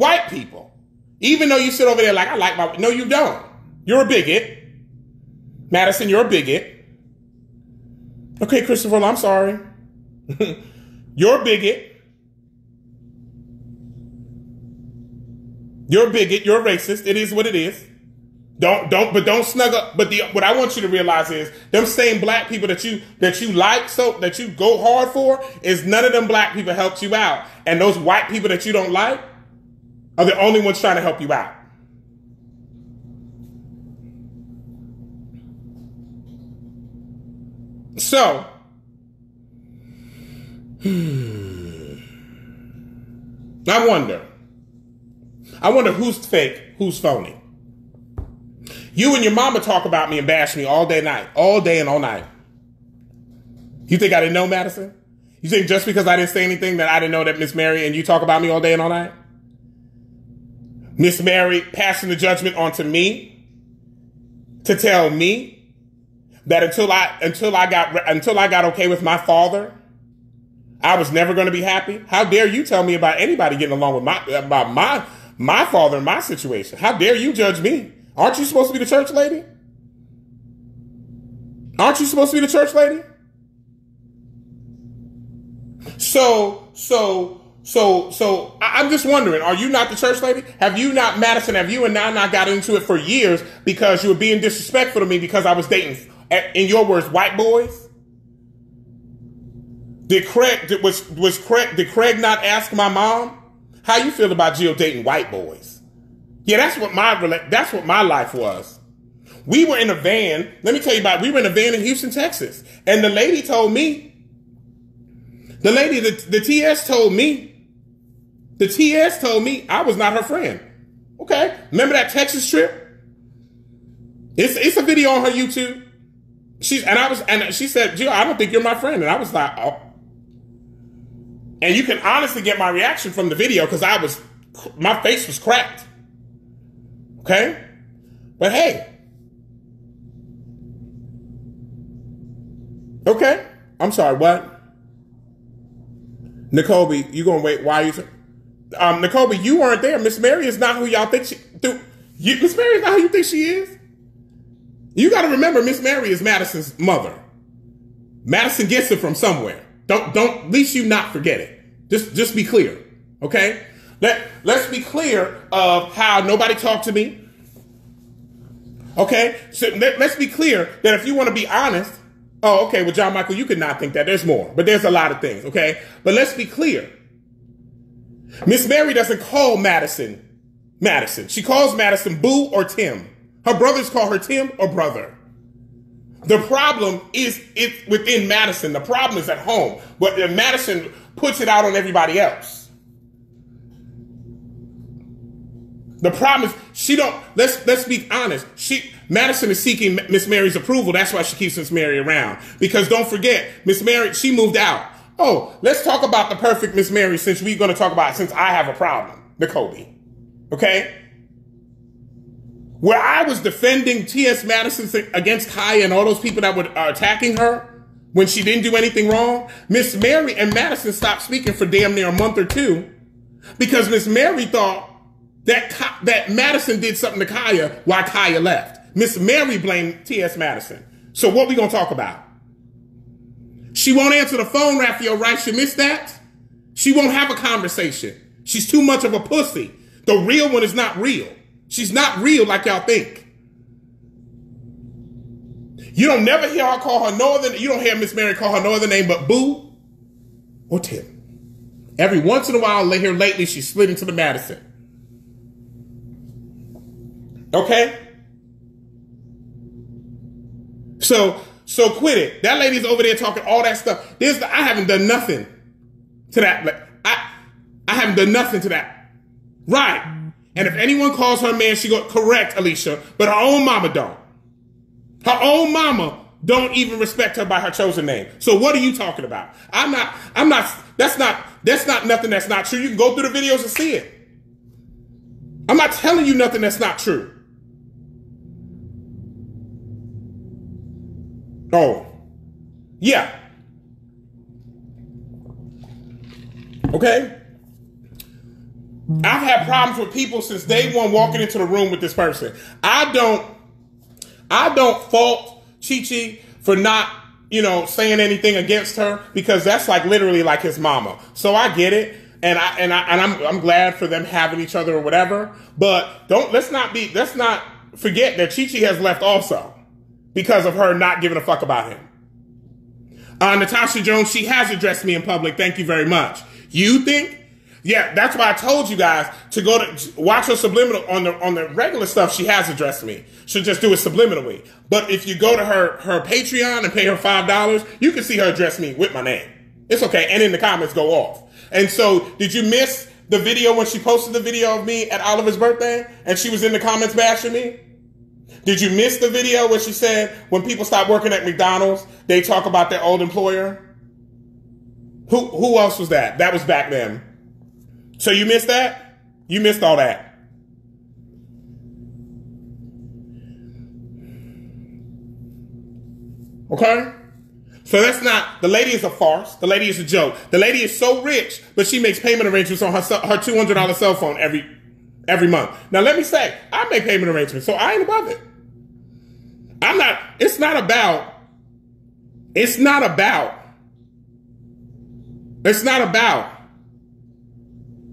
white people, even though you sit over there like I like my. No, you don't. You're a bigot, Madison. You're a bigot. Okay, Christopher, I'm sorry. [laughs] You're a bigot. You're a bigot. You're a racist. It is what it is. Don't don't but don't snug up. But the what I want you to realize is them same black people that you that you like so that you go hard for is none of them black people helped you out. And those white people that you don't like are the only ones trying to help you out. So [sighs] I wonder. I wonder who's fake, who's phony. You and your mama talk about me and bash me all day night, all day and all night. You think I didn't know Madison? You think just because I didn't say anything that I didn't know that Miss Mary and you talk about me all day and all night? Miss Mary passing the judgment onto me to tell me that until I until I got until I got okay with my father, I was never going to be happy. How dare you tell me about anybody getting along with my about my my father and my situation? How dare you judge me? Aren't you supposed to be the church lady? Aren't you supposed to be the church lady? So, so, so, so, I'm just wondering, are you not the church lady? Have you not, Madison, have you and Nana got into it for years because you were being disrespectful to me because I was dating, eh, in your words, white boys? Did Craig, was, was Craig, did Craig not ask my mom how you feel about Jill dating white boys? Yeah, that's what my that's what my life was. We were in a van. Let me tell you about. We were in a van in Houston, Texas, and the lady told me. The lady, the, the TS told me. The TS told me I was not her friend. Okay, remember that Texas trip? It's it's a video on her YouTube. She's and I was and she said, Jill, I don't think you're my friend, and I was like, oh. And you can honestly get my reaction from the video because I was, my face was cracked. Okay? But hey. Okay. I'm sorry, what? Nicole, you gonna wait? Why are you? Um, Nicole, you weren't there. Miss Mary is not who y'all think she. Do, you, Miss Mary is not who you think she is. You got to remember, Miss Mary is Madison's mother. Madison gets it from somewhere. Don't don't. At least you not forget it. Just just be clear, okay? Let, let's be clear of how nobody talked to me. Okay? So let, us be clear that if you want to be honest, oh, okay, well, John Michael, you could not think that. There's more, but there's a lot of things, okay? But let's be clear. Miss Mary doesn't call Madison Madison. She calls Madison Boo or Tim. Her brothers call her Tim or brother. The problem is it's within Madison. The problem is at home. But Madison puts it out on everybody else. The problem is she don't. Let's let's be honest. She Madison is seeking Miss Mary's approval. That's why she keeps Miss Mary around. Because don't forget, Miss Mary she moved out. Oh, let's talk about the perfect Miss Mary since we're going to talk about since I have a problem, the Kobe. Okay. Where I was defending T.S. Madison against Kaya and all those people that were attacking her when she didn't do anything wrong, Miss Mary and Madison stopped speaking for damn near a month or two because Miss Mary thought that that Madison did something to Kaya while Kaya left. Miss Mary blamed T.S. Madison. So what we gonna talk about? She won't answer the phone, Raphael Rice. You missed that? She won't have a conversation. She's too much of a pussy. The real one is not real. She's not real like y'all think. You don't never hear her call her no other. You don't hear Miss Mary call her no other name but Boo or Tim. Every once in a while, here lately, she split into the Madison. Okay? So, so quit it. That lady's over there talking all that stuff. There's, I haven't done nothing to that. I, I haven't done nothing to that. Right. And if anyone calls her man, she go correct, Alicia, but her own mama don't. Her own mama don't even respect her by her chosen name. So what are you talking about? I'm not, I'm not, that's not, that's not nothing that's not true. You can go through the videos and see it. I'm not telling you nothing that's not true. Oh, yeah. Okay? I've had problems with people since day one walking into the room with this person. I don't, I don't fault Chi Chi for not, you know, saying anything against her because that's like literally like his mama. So I get it. And I, and I, and I'm, I'm glad for them having each other or whatever. But don't, let's not be, let's not forget that Chi Chi has left also because of her not giving a fuck about him. Uh, Natasha Jones, she has addressed me in public. Thank you very much. You think? Yeah, that's why I told you guys to go to watch her subliminal on the on the regular stuff. She has addressed me. She'll just do it subliminally. But if you go to her her Patreon and pay her five dollars, you can see her address me with my name. It's okay, and in the comments go off. And so, did you miss the video when she posted the video of me at Oliver's birthday and she was in the comments bashing me? Did you miss the video where she said when people stop working at McDonald's, they talk about their old employer? Who who else was that? That was back then. So you missed that? You missed all that. Okay? So that's not, the lady is a farce. The lady is a joke. The lady is so rich, but she makes payment arrangements on her, her $200 cell phone every, every month. Now let me say, I make payment arrangements, so I ain't above it. I'm not, it's not about, it's not about, it's not about,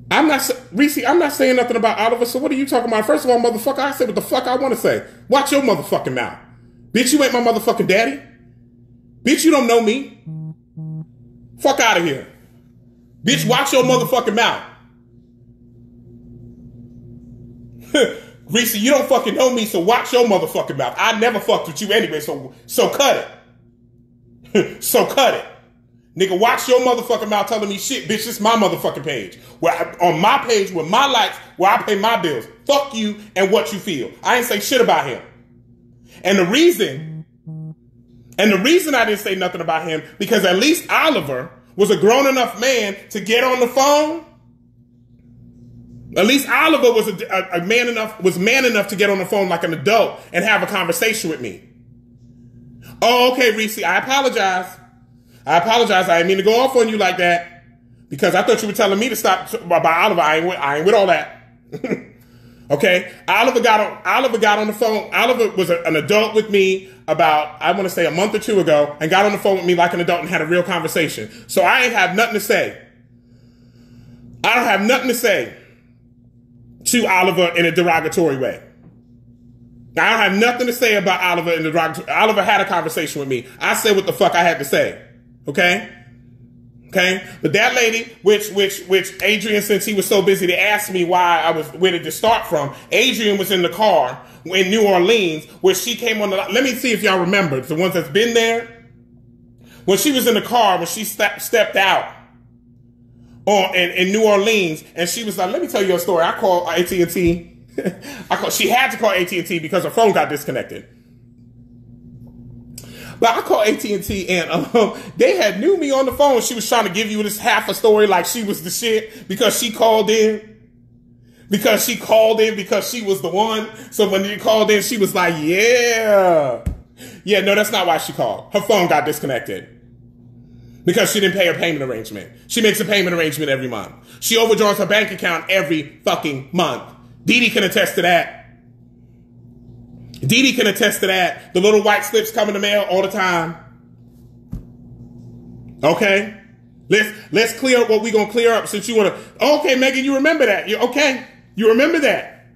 I'm not, Reese, I'm not saying nothing about Oliver, so what are you talking about? First of all, motherfucker, I say what the fuck I want to say. Watch your motherfucking mouth. Bitch, you ain't my motherfucking daddy. Bitch, you don't know me. Fuck out of here. Bitch, watch your motherfucking mouth. [laughs] Reese, you don't fucking know me, so watch your motherfucking mouth. I never fucked with you anyway, so so cut it. [laughs] so cut it. Nigga, watch your motherfucking mouth telling me shit, bitch. This is my motherfucking page. Where I, on my page with my likes, where I pay my bills. Fuck you and what you feel. I ain't say shit about him. And the reason, and the reason I didn't say nothing about him, because at least Oliver was a grown enough man to get on the phone at least Oliver was a, a, a, man enough, was man enough to get on the phone like an adult and have a conversation with me. Oh, okay, Reese, I apologize. I apologize. I didn't mean to go off on you like that because I thought you were telling me to stop by Oliver. I ain't with, I ain't with all that. [laughs] okay. Oliver got on, Oliver got on the phone. Oliver was a, an adult with me about, I want to say a month or two ago and got on the phone with me like an adult and had a real conversation. So I ain't have nothing to say. I don't have nothing to say to Oliver in a derogatory way. Now, I don't have nothing to say about Oliver in the derogatory. Oliver had a conversation with me. I said what the fuck I had to say. Okay. Okay. But that lady, which, which, which Adrian, since he was so busy to ask me why I was, where did this start from? Adrian was in the car in New Orleans where she came on the, let me see if y'all remember the ones that's been there. When she was in the car, when she ste- stepped out, on in, in New Orleans, and she was like, "Let me tell you a story." I called AT and T. [laughs] I called. She had to call AT and T because her phone got disconnected. But I called AT and T, and [laughs] um, they had knew me on the phone. She was trying to give you this half a story like she was the shit because she called in. Because she called in because she was the one. So when you called in, she was like, "Yeah, yeah." No, that's not why she called. Her phone got disconnected because she didn't pay her payment arrangement. She makes a payment arrangement every month. She overdraws her bank account every fucking month. Dee Dee can attest to that. Dee Dee can attest to that. The little white slips come in the mail all the time. Okay? Let's let's clear up what we're gonna clear up since you wanna okay, Megan, you remember that. You okay? You remember that.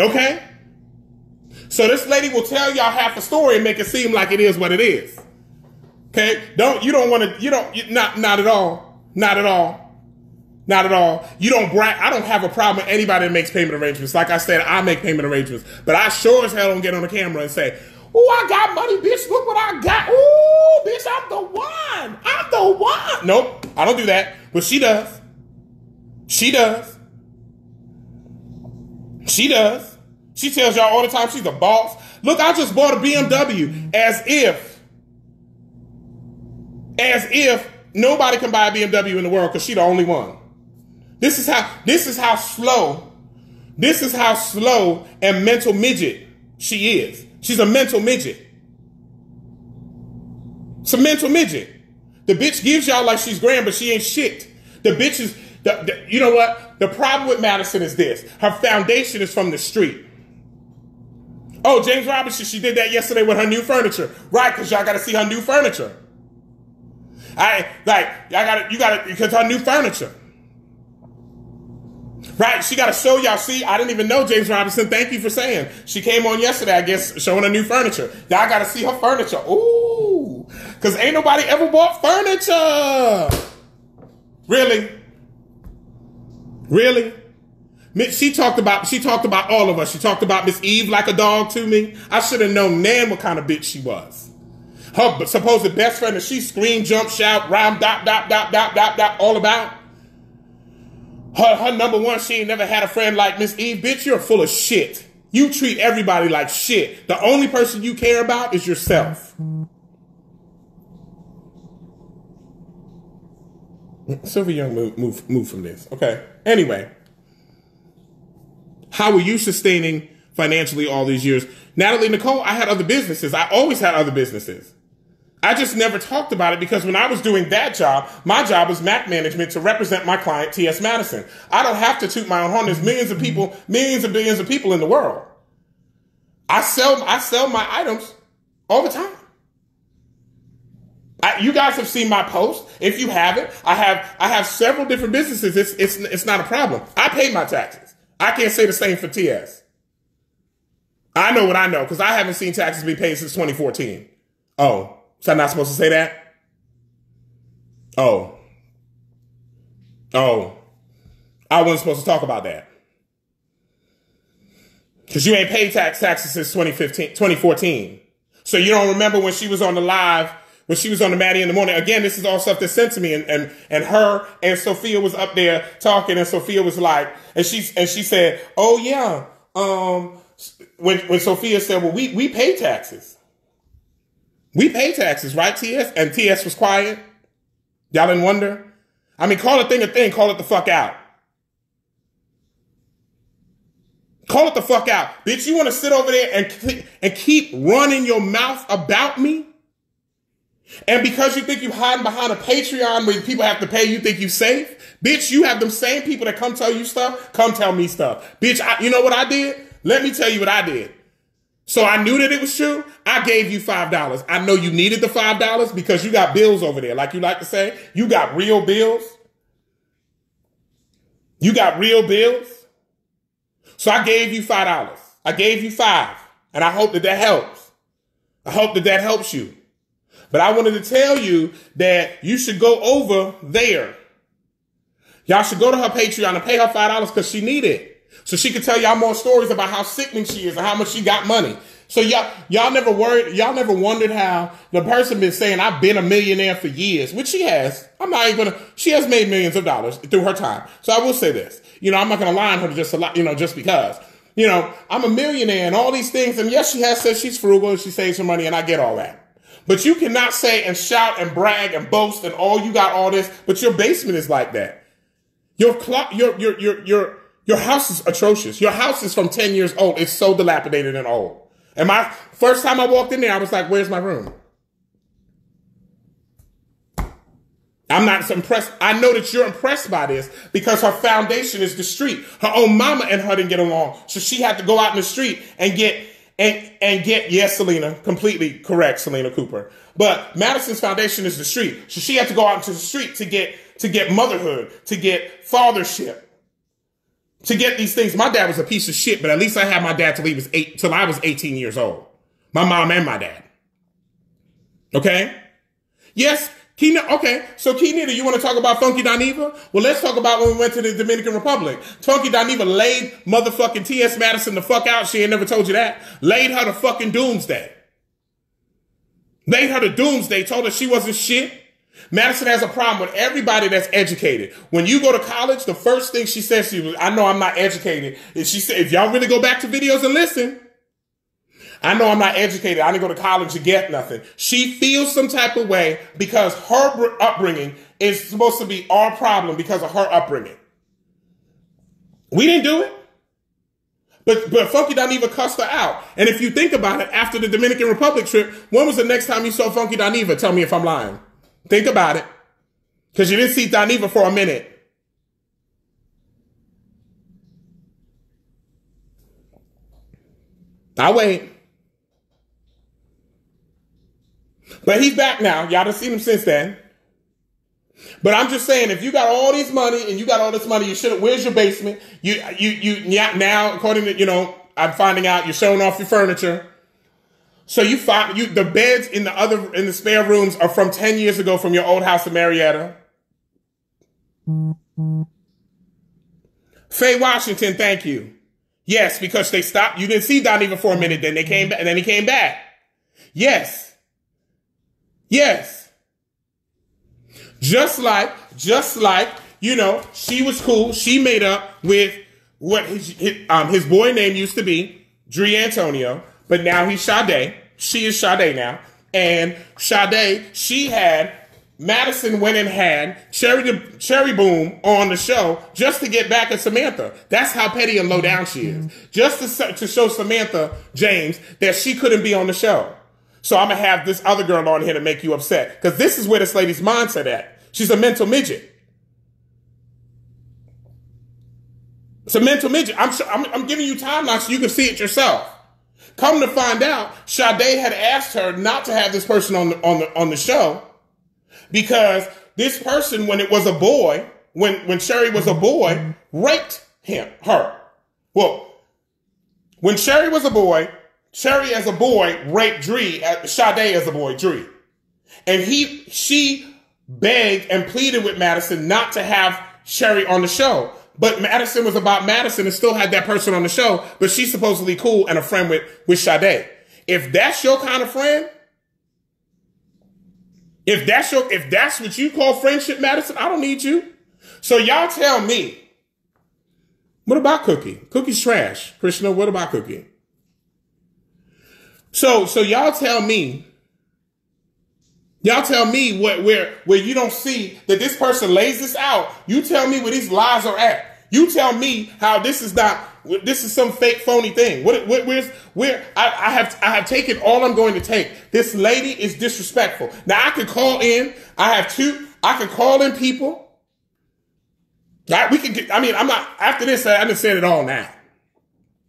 Okay? So this lady will tell y'all half a story and make it seem like it is what it is. Okay? Don't you don't want to you don't you, not not at all. Not at all. Not at all. You don't brag. I don't have a problem with anybody that makes payment arrangements. Like I said, I make payment arrangements. But I sure as hell don't get on the camera and say, Oh, I got money, bitch. Look what I got. Oh, bitch, I'm the one. I'm the one. Nope, I don't do that. But she does. She does. She does. She tells y'all all the time she's a boss. Look, I just bought a BMW as if, as if nobody can buy a BMW in the world because she's the only one. This is how, this is how slow, this is how slow and mental midget she is. She's a mental midget. It's a mental midget. The bitch gives y'all like she's grand, but she ain't shit. The bitch is, the, the, you know what? The problem with Madison is this. Her foundation is from the street. Oh, James Robinson, she did that yesterday with her new furniture. Right, because y'all got to see her new furniture. I, like, y'all got you got it because her new furniture. Right, she got to show y'all. See, I didn't even know James Robinson. Thank you for saying. She came on yesterday, I guess, showing her new furniture. Y'all got to see her furniture. Ooh, because ain't nobody ever bought furniture. Really? Really? She talked about she talked about all of us. She talked about Miss Eve like a dog to me. I should have known Nan what kind of bitch she was. Her supposed best friend that she scream, jump, shout, rhyme, dot, dot, dot, dot, dot, dot, all about. Her, her number one, she ain't never had a friend like Miss Eve. Bitch, you're full of shit. You treat everybody like shit. The only person you care about is yourself. Sylvia Young move, move, move from this. Okay. Anyway, how were you sustaining financially all these years? Natalie Nicole, I had other businesses. I always had other businesses. I just never talked about it because when I was doing that job, my job was Mack management to represent my client, T.S. Madison. I don't have to toot my own horn. There's millions of people, millions and billions of people in the world. I sell, I sell my items all the time. I, you guys have seen my post. If you haven't, I have, I have several different businesses. It's, it's, it's not a problem. I pay my taxes. I can't say the same for TS. I know what I know because I haven't seen taxes be paid since 2014. Oh, was I not supposed to say that? Oh. Oh. I wasn't supposed to talk about that. Because you ain't paid tax taxes since 2015, 2014. So you don't remember when she was on the live, when she was on the Maddie in the morning. Again, this is all stuff that's sent to me. And, and, and her and Sophia was up there talking and Sophia was like, and she, and she said, oh yeah, um, when, when Sophia said, well, we, we pay taxes. We pay taxes, right, TS? And TS was quiet. Y'all didn't wonder? I mean, call a thing a thing, call it the fuck out. Call it the fuck out. Bitch, you want to sit over there and, and keep running your mouth about me? And because you think you're hiding behind a Patreon where people have to pay, you think you're safe? Bitch, you have them same people that come tell you stuff, come tell me stuff. Bitch, I, you know what I did? Let me tell you what I did. So I knew that it was true. I gave you $5. I know you needed the $5 because you got bills over there. Like you like to say, you got real bills. You got real bills. So I gave you $5. I gave you five. And I hope that that helps. I hope that that helps you. But I wanted to tell you that you should go over there. Y'all should go to her Patreon and pay her $5 because she need it. So she could tell y'all more stories about how sickening she is and how much she got money. So y'all, y'all never worried, y'all never wondered how the person been saying, I've been a millionaire for years, which she has. I'm not even gonna, she has made millions of dollars through her time. So I will say this, you know, I'm not gonna lie on her just a lot, you know, just because, you know, I'm a millionaire and all these things. And yes, she has said she's frugal and she saves her money and I get all that. But you cannot say and shout and brag and boast and all you got all this, but your basement is like that. Your, clock, your, your, your, your, your house is atrocious. Your house is from 10 years old. It's so dilapidated and old. And my first time I walked in there, I was like, where's my room? I'm not impressed. I know that you're impressed by this because her foundation is the street. Her own mama and her didn't get along. So she had to go out in the street and get, and, and get, yes, Selena, completely correct, Selena Cooper. But Madison's foundation is the street. So she had to go out into the street to get, to get motherhood, to get fathership to get these things. My dad was a piece of shit, but at least I had my dad till he was eight, till I was 18 years old. My mom and my dad. Okay? Yes, Kina, okay, so Kenita, you want to talk about Funky Dineva? Well, let's talk about when we went to the Dominican Republic. Funky Dineva laid motherfucking T.S. Madison the fuck out. She ain't never told you that. Laid her to fucking doomsday. Laid her to doomsday, told her she wasn't shit. Madison has a problem with everybody that's educated. When you go to college, the first thing she says to you, I know I'm not educated. Is she said, if y'all really go back to videos and listen, I know I'm not educated. I didn't go to college to get nothing. She feels some type of way because her upbringing is supposed to be our problem because of her upbringing. We didn't do it. But, but Funky Dineva cussed her out. And if you think about it, after the Dominican Republic trip, when was the next time you saw Funky Dineva? Tell me if I'm lying. Think about it. Because you didn't see Dineva for a minute. I'll wait. But he's back now. Y'all have seen him since then. But I'm just saying, if you got all this money and you got all this money, you should. Have, where's your basement? You you you now, according to you know, I'm finding out you're showing off your furniture. So you find you the beds in the other in the spare rooms are from ten years ago from your old house in Marietta. Faye Washington, thank you. Yes, because they stopped. You didn't see Dineva for a minute. Then they came back, and then he came back. Yes. Yes. Just like, just like, you know, she was cool. She made up with what his, his, um, his boy name used to be, Dre Antonio, but now he's Sade. She is Sade now. And Sade, she had Madison went and had Cherry, Cherry Boom on the show just to get back at Samantha. That's how petty and low down she is. Just to, to show Samantha James that she couldn't be on the show. So I'm gonna have this other girl on here to make you upset. Because this is where this lady's mindset at. She's a mental midget. It's a mental midget. I'm, I'm, I'm giving you timeline so you can see it yourself. Come to find out, Sade had asked her not to have this person on the, on the, on the show because this person, when it was a boy, when, when Sherry was a boy, raped him, her. Well, when Sherry was a boy, Sherry as a boy raped Dree, uh, Sade as a boy, Dree. And he, she begged and pleaded with Madison not to have Sherry on the show. But Madison was about Madison and still had that person on the show, but she's supposedly cool and a friend with, with Sade. If that's your kind of friend, if that's your, if that's what you call friendship, Madison, I don't need you. So y'all tell me, what about Cookie? Cookie's trash. Krishna, what about Cookie? So, so y'all tell me, y'all tell me what, where, where you don't see that this person lays this out. You tell me where these lies are at. You tell me how this is not, this is some fake phony thing. What, what where's, where, I, I have, I have taken all I'm going to take. This lady is disrespectful. Now I could call in, I have two, I could call in people. Right? We could get, I mean, I'm not, after this, I didn't say it all now.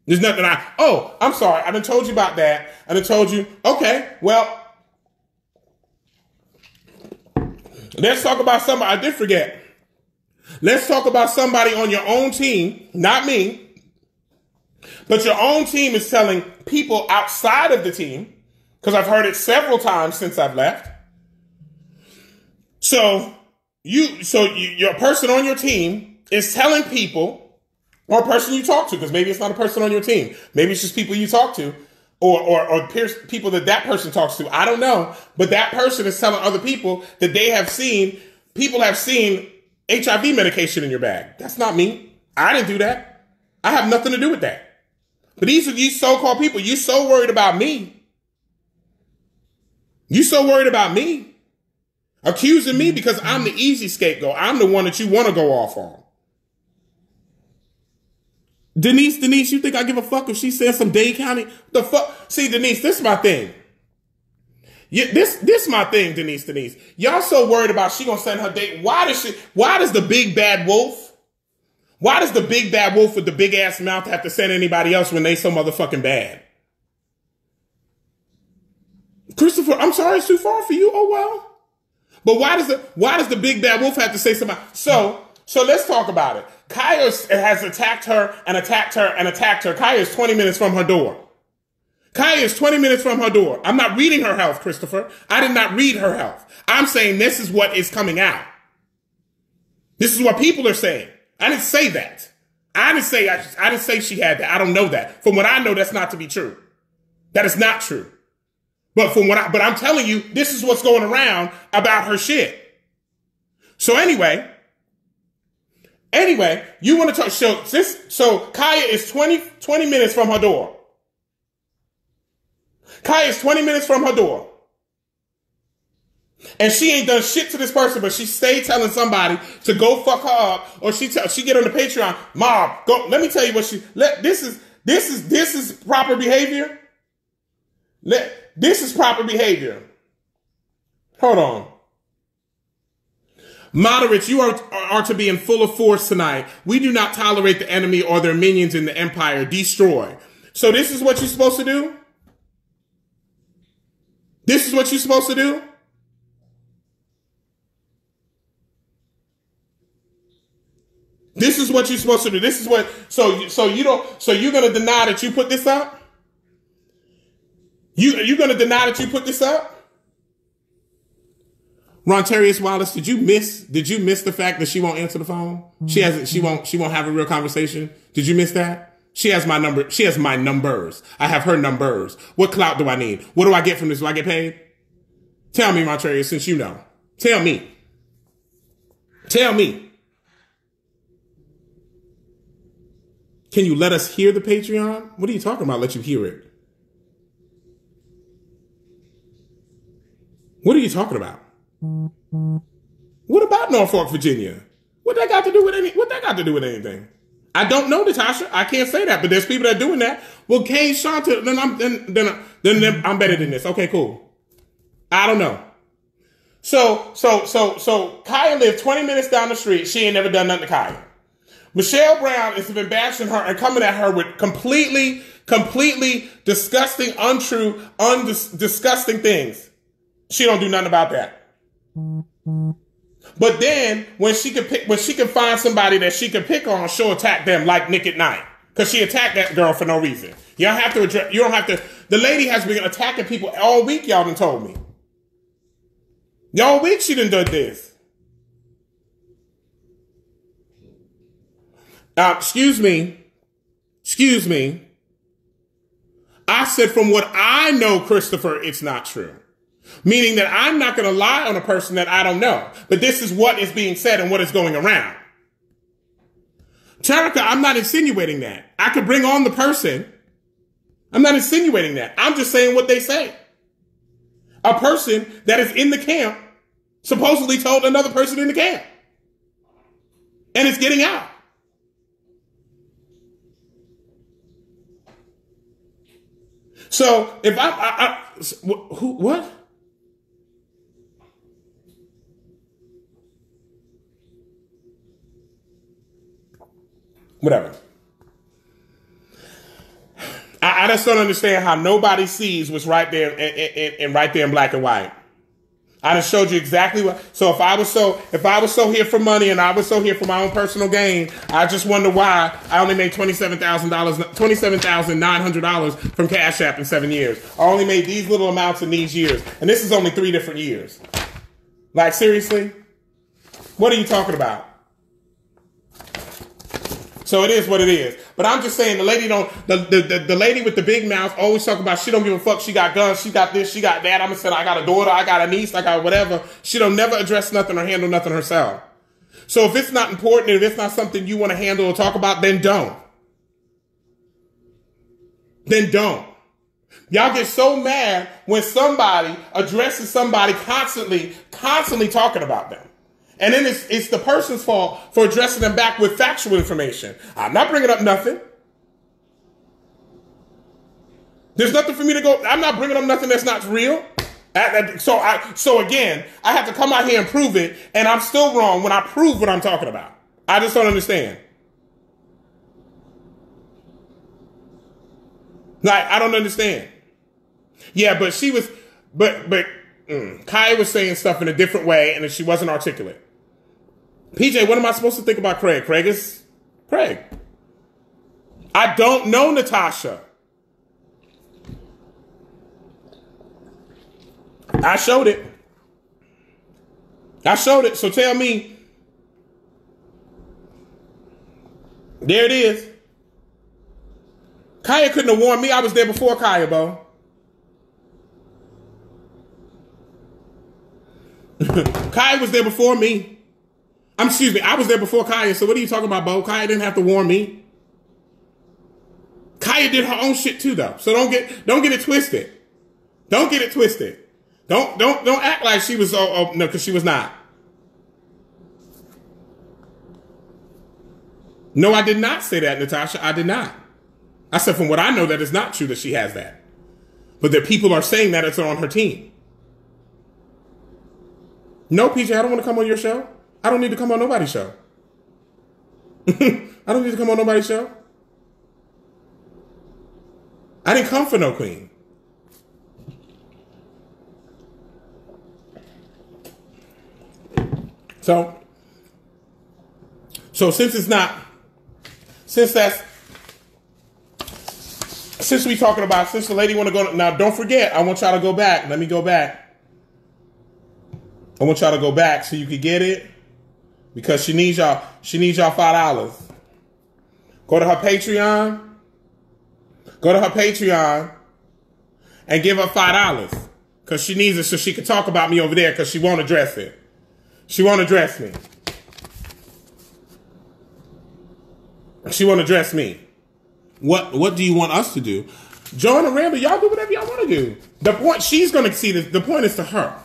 There's nothing I, oh, I'm sorry. I done told you about that. I done told you, okay, well, let's talk about somebody. I did forget. Let's talk about somebody on your own team, not me, but your own team is telling people outside of the team, because I've heard it several times since I've left. So you, so you, your person on your team is telling people or a person you talk to, because maybe it's not a person on your team. Maybe it's just people you talk to, or or, or people that that person talks to. I don't know, but that person is telling other people that they have seen people have seen HIV medication in your bag. That's not me. I didn't do that. I have nothing to do with that. But these are these so-called people. You so worried about me. You so worried about me. Accusing me because I'm the easy scapegoat. I'm the one that you want to go off on. Denise, Denise, you think I give a fuck if she says some Dade County? The fuck? See, Denise, this is my thing. Yeah, this this my thing, Denise, Denise. Y'all so worried about she gonna send her date. Why does she? Why does the big bad wolf? Why does the big bad wolf with the big ass mouth have to send anybody else when they so motherfucking bad? Christopher, I'm sorry, it's too far for you. Oh well. But why does the why does the big bad wolf have to say something? So so let's talk about it. Kaya has attacked her and attacked her and attacked her. Kaya is 20 minutes from her door. Kaya is 20 minutes from her door. I'm not reading her health, Christopher. I did not read her health. I'm saying this is what is coming out. This is what people are saying. I didn't say that. I didn't say I, I didn't say she had that. I don't know that. From what I know, that's not to be true. That is not true. But from what I, but I'm telling you, this is what's going around about her shit. So anyway, anyway, you want to talk, so this, so Kaya is 20, 20 minutes from her door. Kaya is 20 minutes from her door. And she ain't done shit to this person, but she stayed telling somebody to go fuck her up, or she tell, she get on the Patreon, mob, go. Let me tell you what she let. This is this is this is proper behavior. Let this is proper behavior. Hold on. Moderates, you are, are to be in full of force tonight. We do not tolerate the enemy or their minions in the empire. Destroy. So this is what you're supposed to do? This is what you're supposed to do? This is what you're supposed to do. This is what so so you don't so you're gonna deny that you put this up? You you're gonna deny that you put this up? Rontarius Wallace, did you miss did you miss the fact that she won't answer the phone? She hasn't she won't she won't have a real conversation. Did you miss that? She has my number. She has my numbers. I have her numbers. What clout do I need? What do I get from this? Do I get paid? Tell me, Rontarius, since you know. Tell me. Tell me. Can you let us hear the Patreon? What are you talking about? Let you hear it. What are you talking about? What about Norfolk, Virginia? What that got to do with any? What that got to do with anything? I don't know, Natasha. I can't say that, but there's people that are doing that. Well, Kay Shanta, then I'm then then then, then I'm better than this. Okay, cool. I don't know. So so so so Kaya lived 20 minutes down the street. She ain't never done nothing to Kaya. Michelle Brown has been bashing her and coming at her with completely, completely disgusting, untrue, undis- disgusting things. She don't do nothing about that. But then when she could pick, when she can find somebody that she could pick on, she'll attack them like Nick at Nite. Cause she attacked that girl for no reason. You don't have to address, you don't have to, the lady has been attacking people all week, y'all done told me. Y'all week she done done this. Uh, excuse me. Excuse me. I said, from what I know, Christopher, it's not true. Meaning that I'm not going to lie on a person that I don't know. But this is what is being said and what is going around. Terica, I'm not insinuating that. I could bring on the person. I'm not insinuating that. I'm just saying what they say. A person that is in the camp supposedly told another person in the camp. And it's getting out. So if I, I, I who, what? Whatever. I, I, just don't understand how nobody sees what's right there and, and right there in black and white. I just showed you exactly what. So if I was so, if I was so here for money and I was so here for my own personal gain, I just wonder why I only made twenty seven thousand dollars, twenty seven thousand nine hundred dollars from Cash App in seven years. I only made these little amounts in these years, and this is only three different years. Like seriously, what are you talking about? So it is what it is. But I'm just saying the lady don't the, the, the, the, lady with the big mouth always talk about she don't give a fuck. She got guns, she got this, she got that. I'm gonna say I got a daughter, I got a niece, I got whatever. She don't never address nothing or handle nothing herself. So if it's not important, if it's not something you want to handle or talk about, then don't. Then don't. Y'all get so mad when somebody addresses somebody constantly, constantly talking about them. And then it's, it's the person's fault for addressing them back with factual information. I'm not bringing up nothing. There's nothing for me to go. I'm not bringing up nothing that's not real. So I, so again, I have to come out here and prove it, and I'm still wrong when I prove what I'm talking about. I just don't understand. Like I don't understand. Yeah, but she was, but but mm, Kai was saying stuff in a different way, and she wasn't articulate. PJ, what am I supposed to think about Craig? Craig is Craig. I don't know Natasha. I showed it. I showed it. So tell me. There it is. Kaya couldn't have warned me. I was there before Kaya, bro. [laughs] Kaya was there before me. I'm excuse me, I was there before Kaya, so what are you talking about, Bo? Kaya didn't have to warn me. Kaya did her own shit too, though. So don't get don't get it twisted. Don't get it twisted. Don't don't don't act like she was oh, oh no, because she was not. No, I did not say that, Natasha. I did not. I said from what I know that is not true that she has that. But that people are saying that it's on her team. No, PJ, I don't want to come on your show. I don't need to come on nobody's show. [laughs] I don't need to come on nobody's show. I didn't come for no queen. So, so since it's not, since that's, since we talking about, since the lady want to go, now don't forget, I want y'all to go back. Let me go back. I want y'all to go back so you can get it because she needs y'all. She needs y'all five dollars. Go to her Patreon. Go to her Patreon and give her five dollars because she needs it so she can talk about me over there because she won't address it. She won't address me. She won't address me. What What do you want us to do? Join and Randall, y'all do whatever y'all want to do. The point she's going to see this. The point is to her.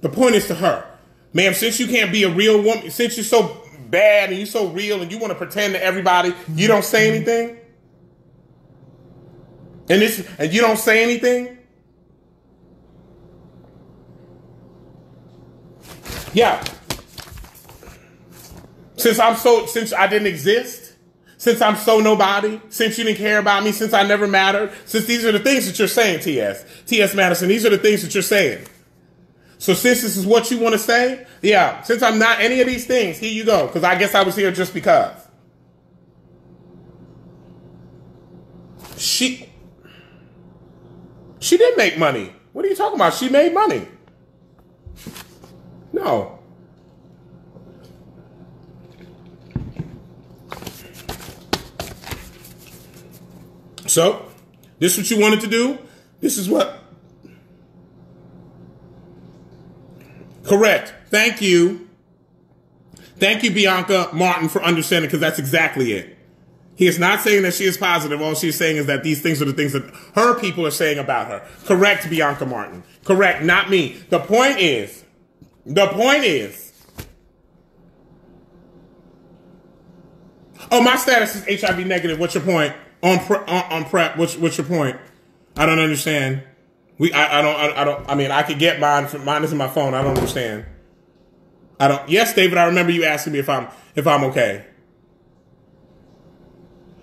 The point is to her, ma'am. Since you can't be a real woman, since you're so bad and you're so real and you want to pretend to everybody, you don't say anything. And this, and you don't say anything. Yeah. Since I'm so, since I didn't exist, since I'm so nobody, since you didn't care about me, since I never mattered, since these are the things that you're saying, T.S. T.S. Madison, these are the things that you're saying. So since this is what you want to say, yeah, since I'm not any of these things, here you go. Because I guess I was here just because. She, she did make money. What are you talking about? She made money. No. So, this is what you wanted to do. This is what Correct. Thank you. Thank you, Bianca Martin, for understanding, because that's exactly it. He is not saying that she is positive. All she's saying is that these things are the things that her people are saying about her. Correct, Bianca Martin. Correct, not me. The point is, the point is, oh, my status is HIV negative. What's your point? On, pre- on, on PrEP, what's, what's your point? I don't understand. We, I, I don't, I, I, don't. I mean, I could get mine. From, mine is in my phone. I don't understand. I don't. Yes, David. I remember you asking me if I'm if I'm okay.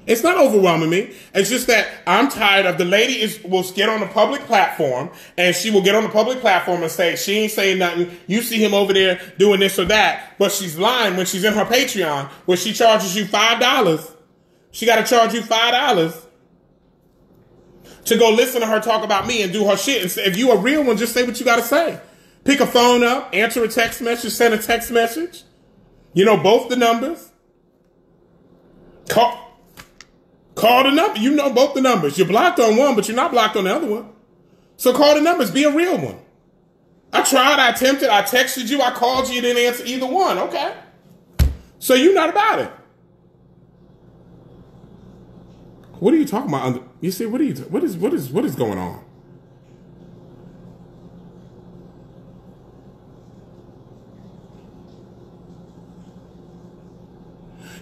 It's not overwhelming me. It's just that I'm tired of the lady is will get on a public platform and she will get on the public platform and say she ain't saying nothing. You see him over there doing this or that, but she's lying when she's in her Patreon where she charges you five dollars. She got to charge you five dollars to go listen to her talk about me and do her shit. And say, if you a real one, just say what you got to say. Pick a phone up, answer a text message, send a text message. You know both the numbers. Call, call the number. You know both the numbers. You're blocked on one, but you're not blocked on the other one. So call the numbers. Be a real one. I tried. I attempted. I texted you. I called you. You didn't answer either one. Okay. So you're not about it. What are you talking about? You see, what are you? What is what is what is going on?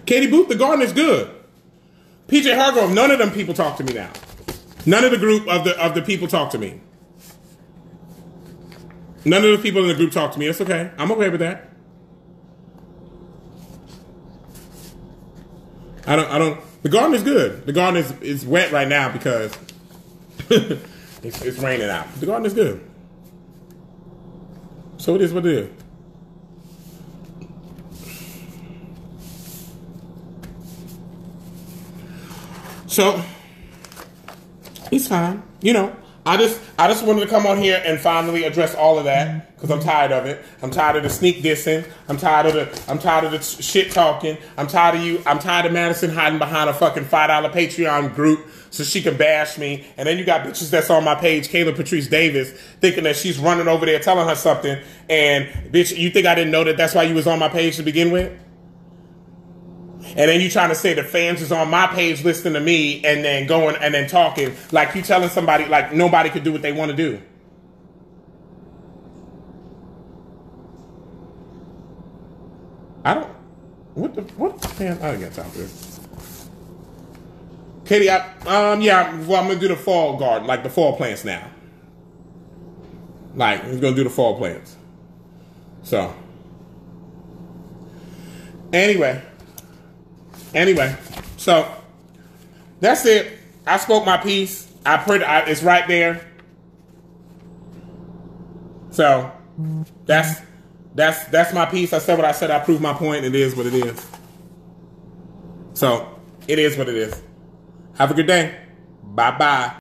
Katie Booth, the garden is good. PJ Hargrove, none of them people talk to me now. None of the group of the of the people talk to me. None of the people in the group talk to me. It's okay. I'm okay with that. I don't I don't the garden is good. The garden is, is wet right now because [laughs] it's, it's raining out. The garden is good. So it is what it is. So it's fine. You know, I just I just wanted to come on here and finally address all of that because I'm tired of it. I'm tired of the sneak dissing. I'm tired of the I'm tired of the shit talking. I'm tired of you. I'm tired of Madison hiding behind a fucking five dollar Patreon group so she can bash me. And then you got bitches that's on my page, Kayla Patrice Davis, thinking that she's running over there telling her something. And bitch, you think I didn't know that that's why you was on my page to begin with? And then you trying to say the fans is on my page listening to me and then going and then talking like you telling somebody like nobody could do what they want to do. I don't. What the what? Man, I don't got time for. Katie, I, um, yeah, well, I'm gonna do the fall garden, like the fall plants now. Like, we're gonna do the fall plants. So, anyway, anyway, so that's it. I spoke my piece. I put it's right there. So that's that's that's my piece. I said what I said. I proved my point. It is what it is. So it is what it is. Have a good day. Bye bye.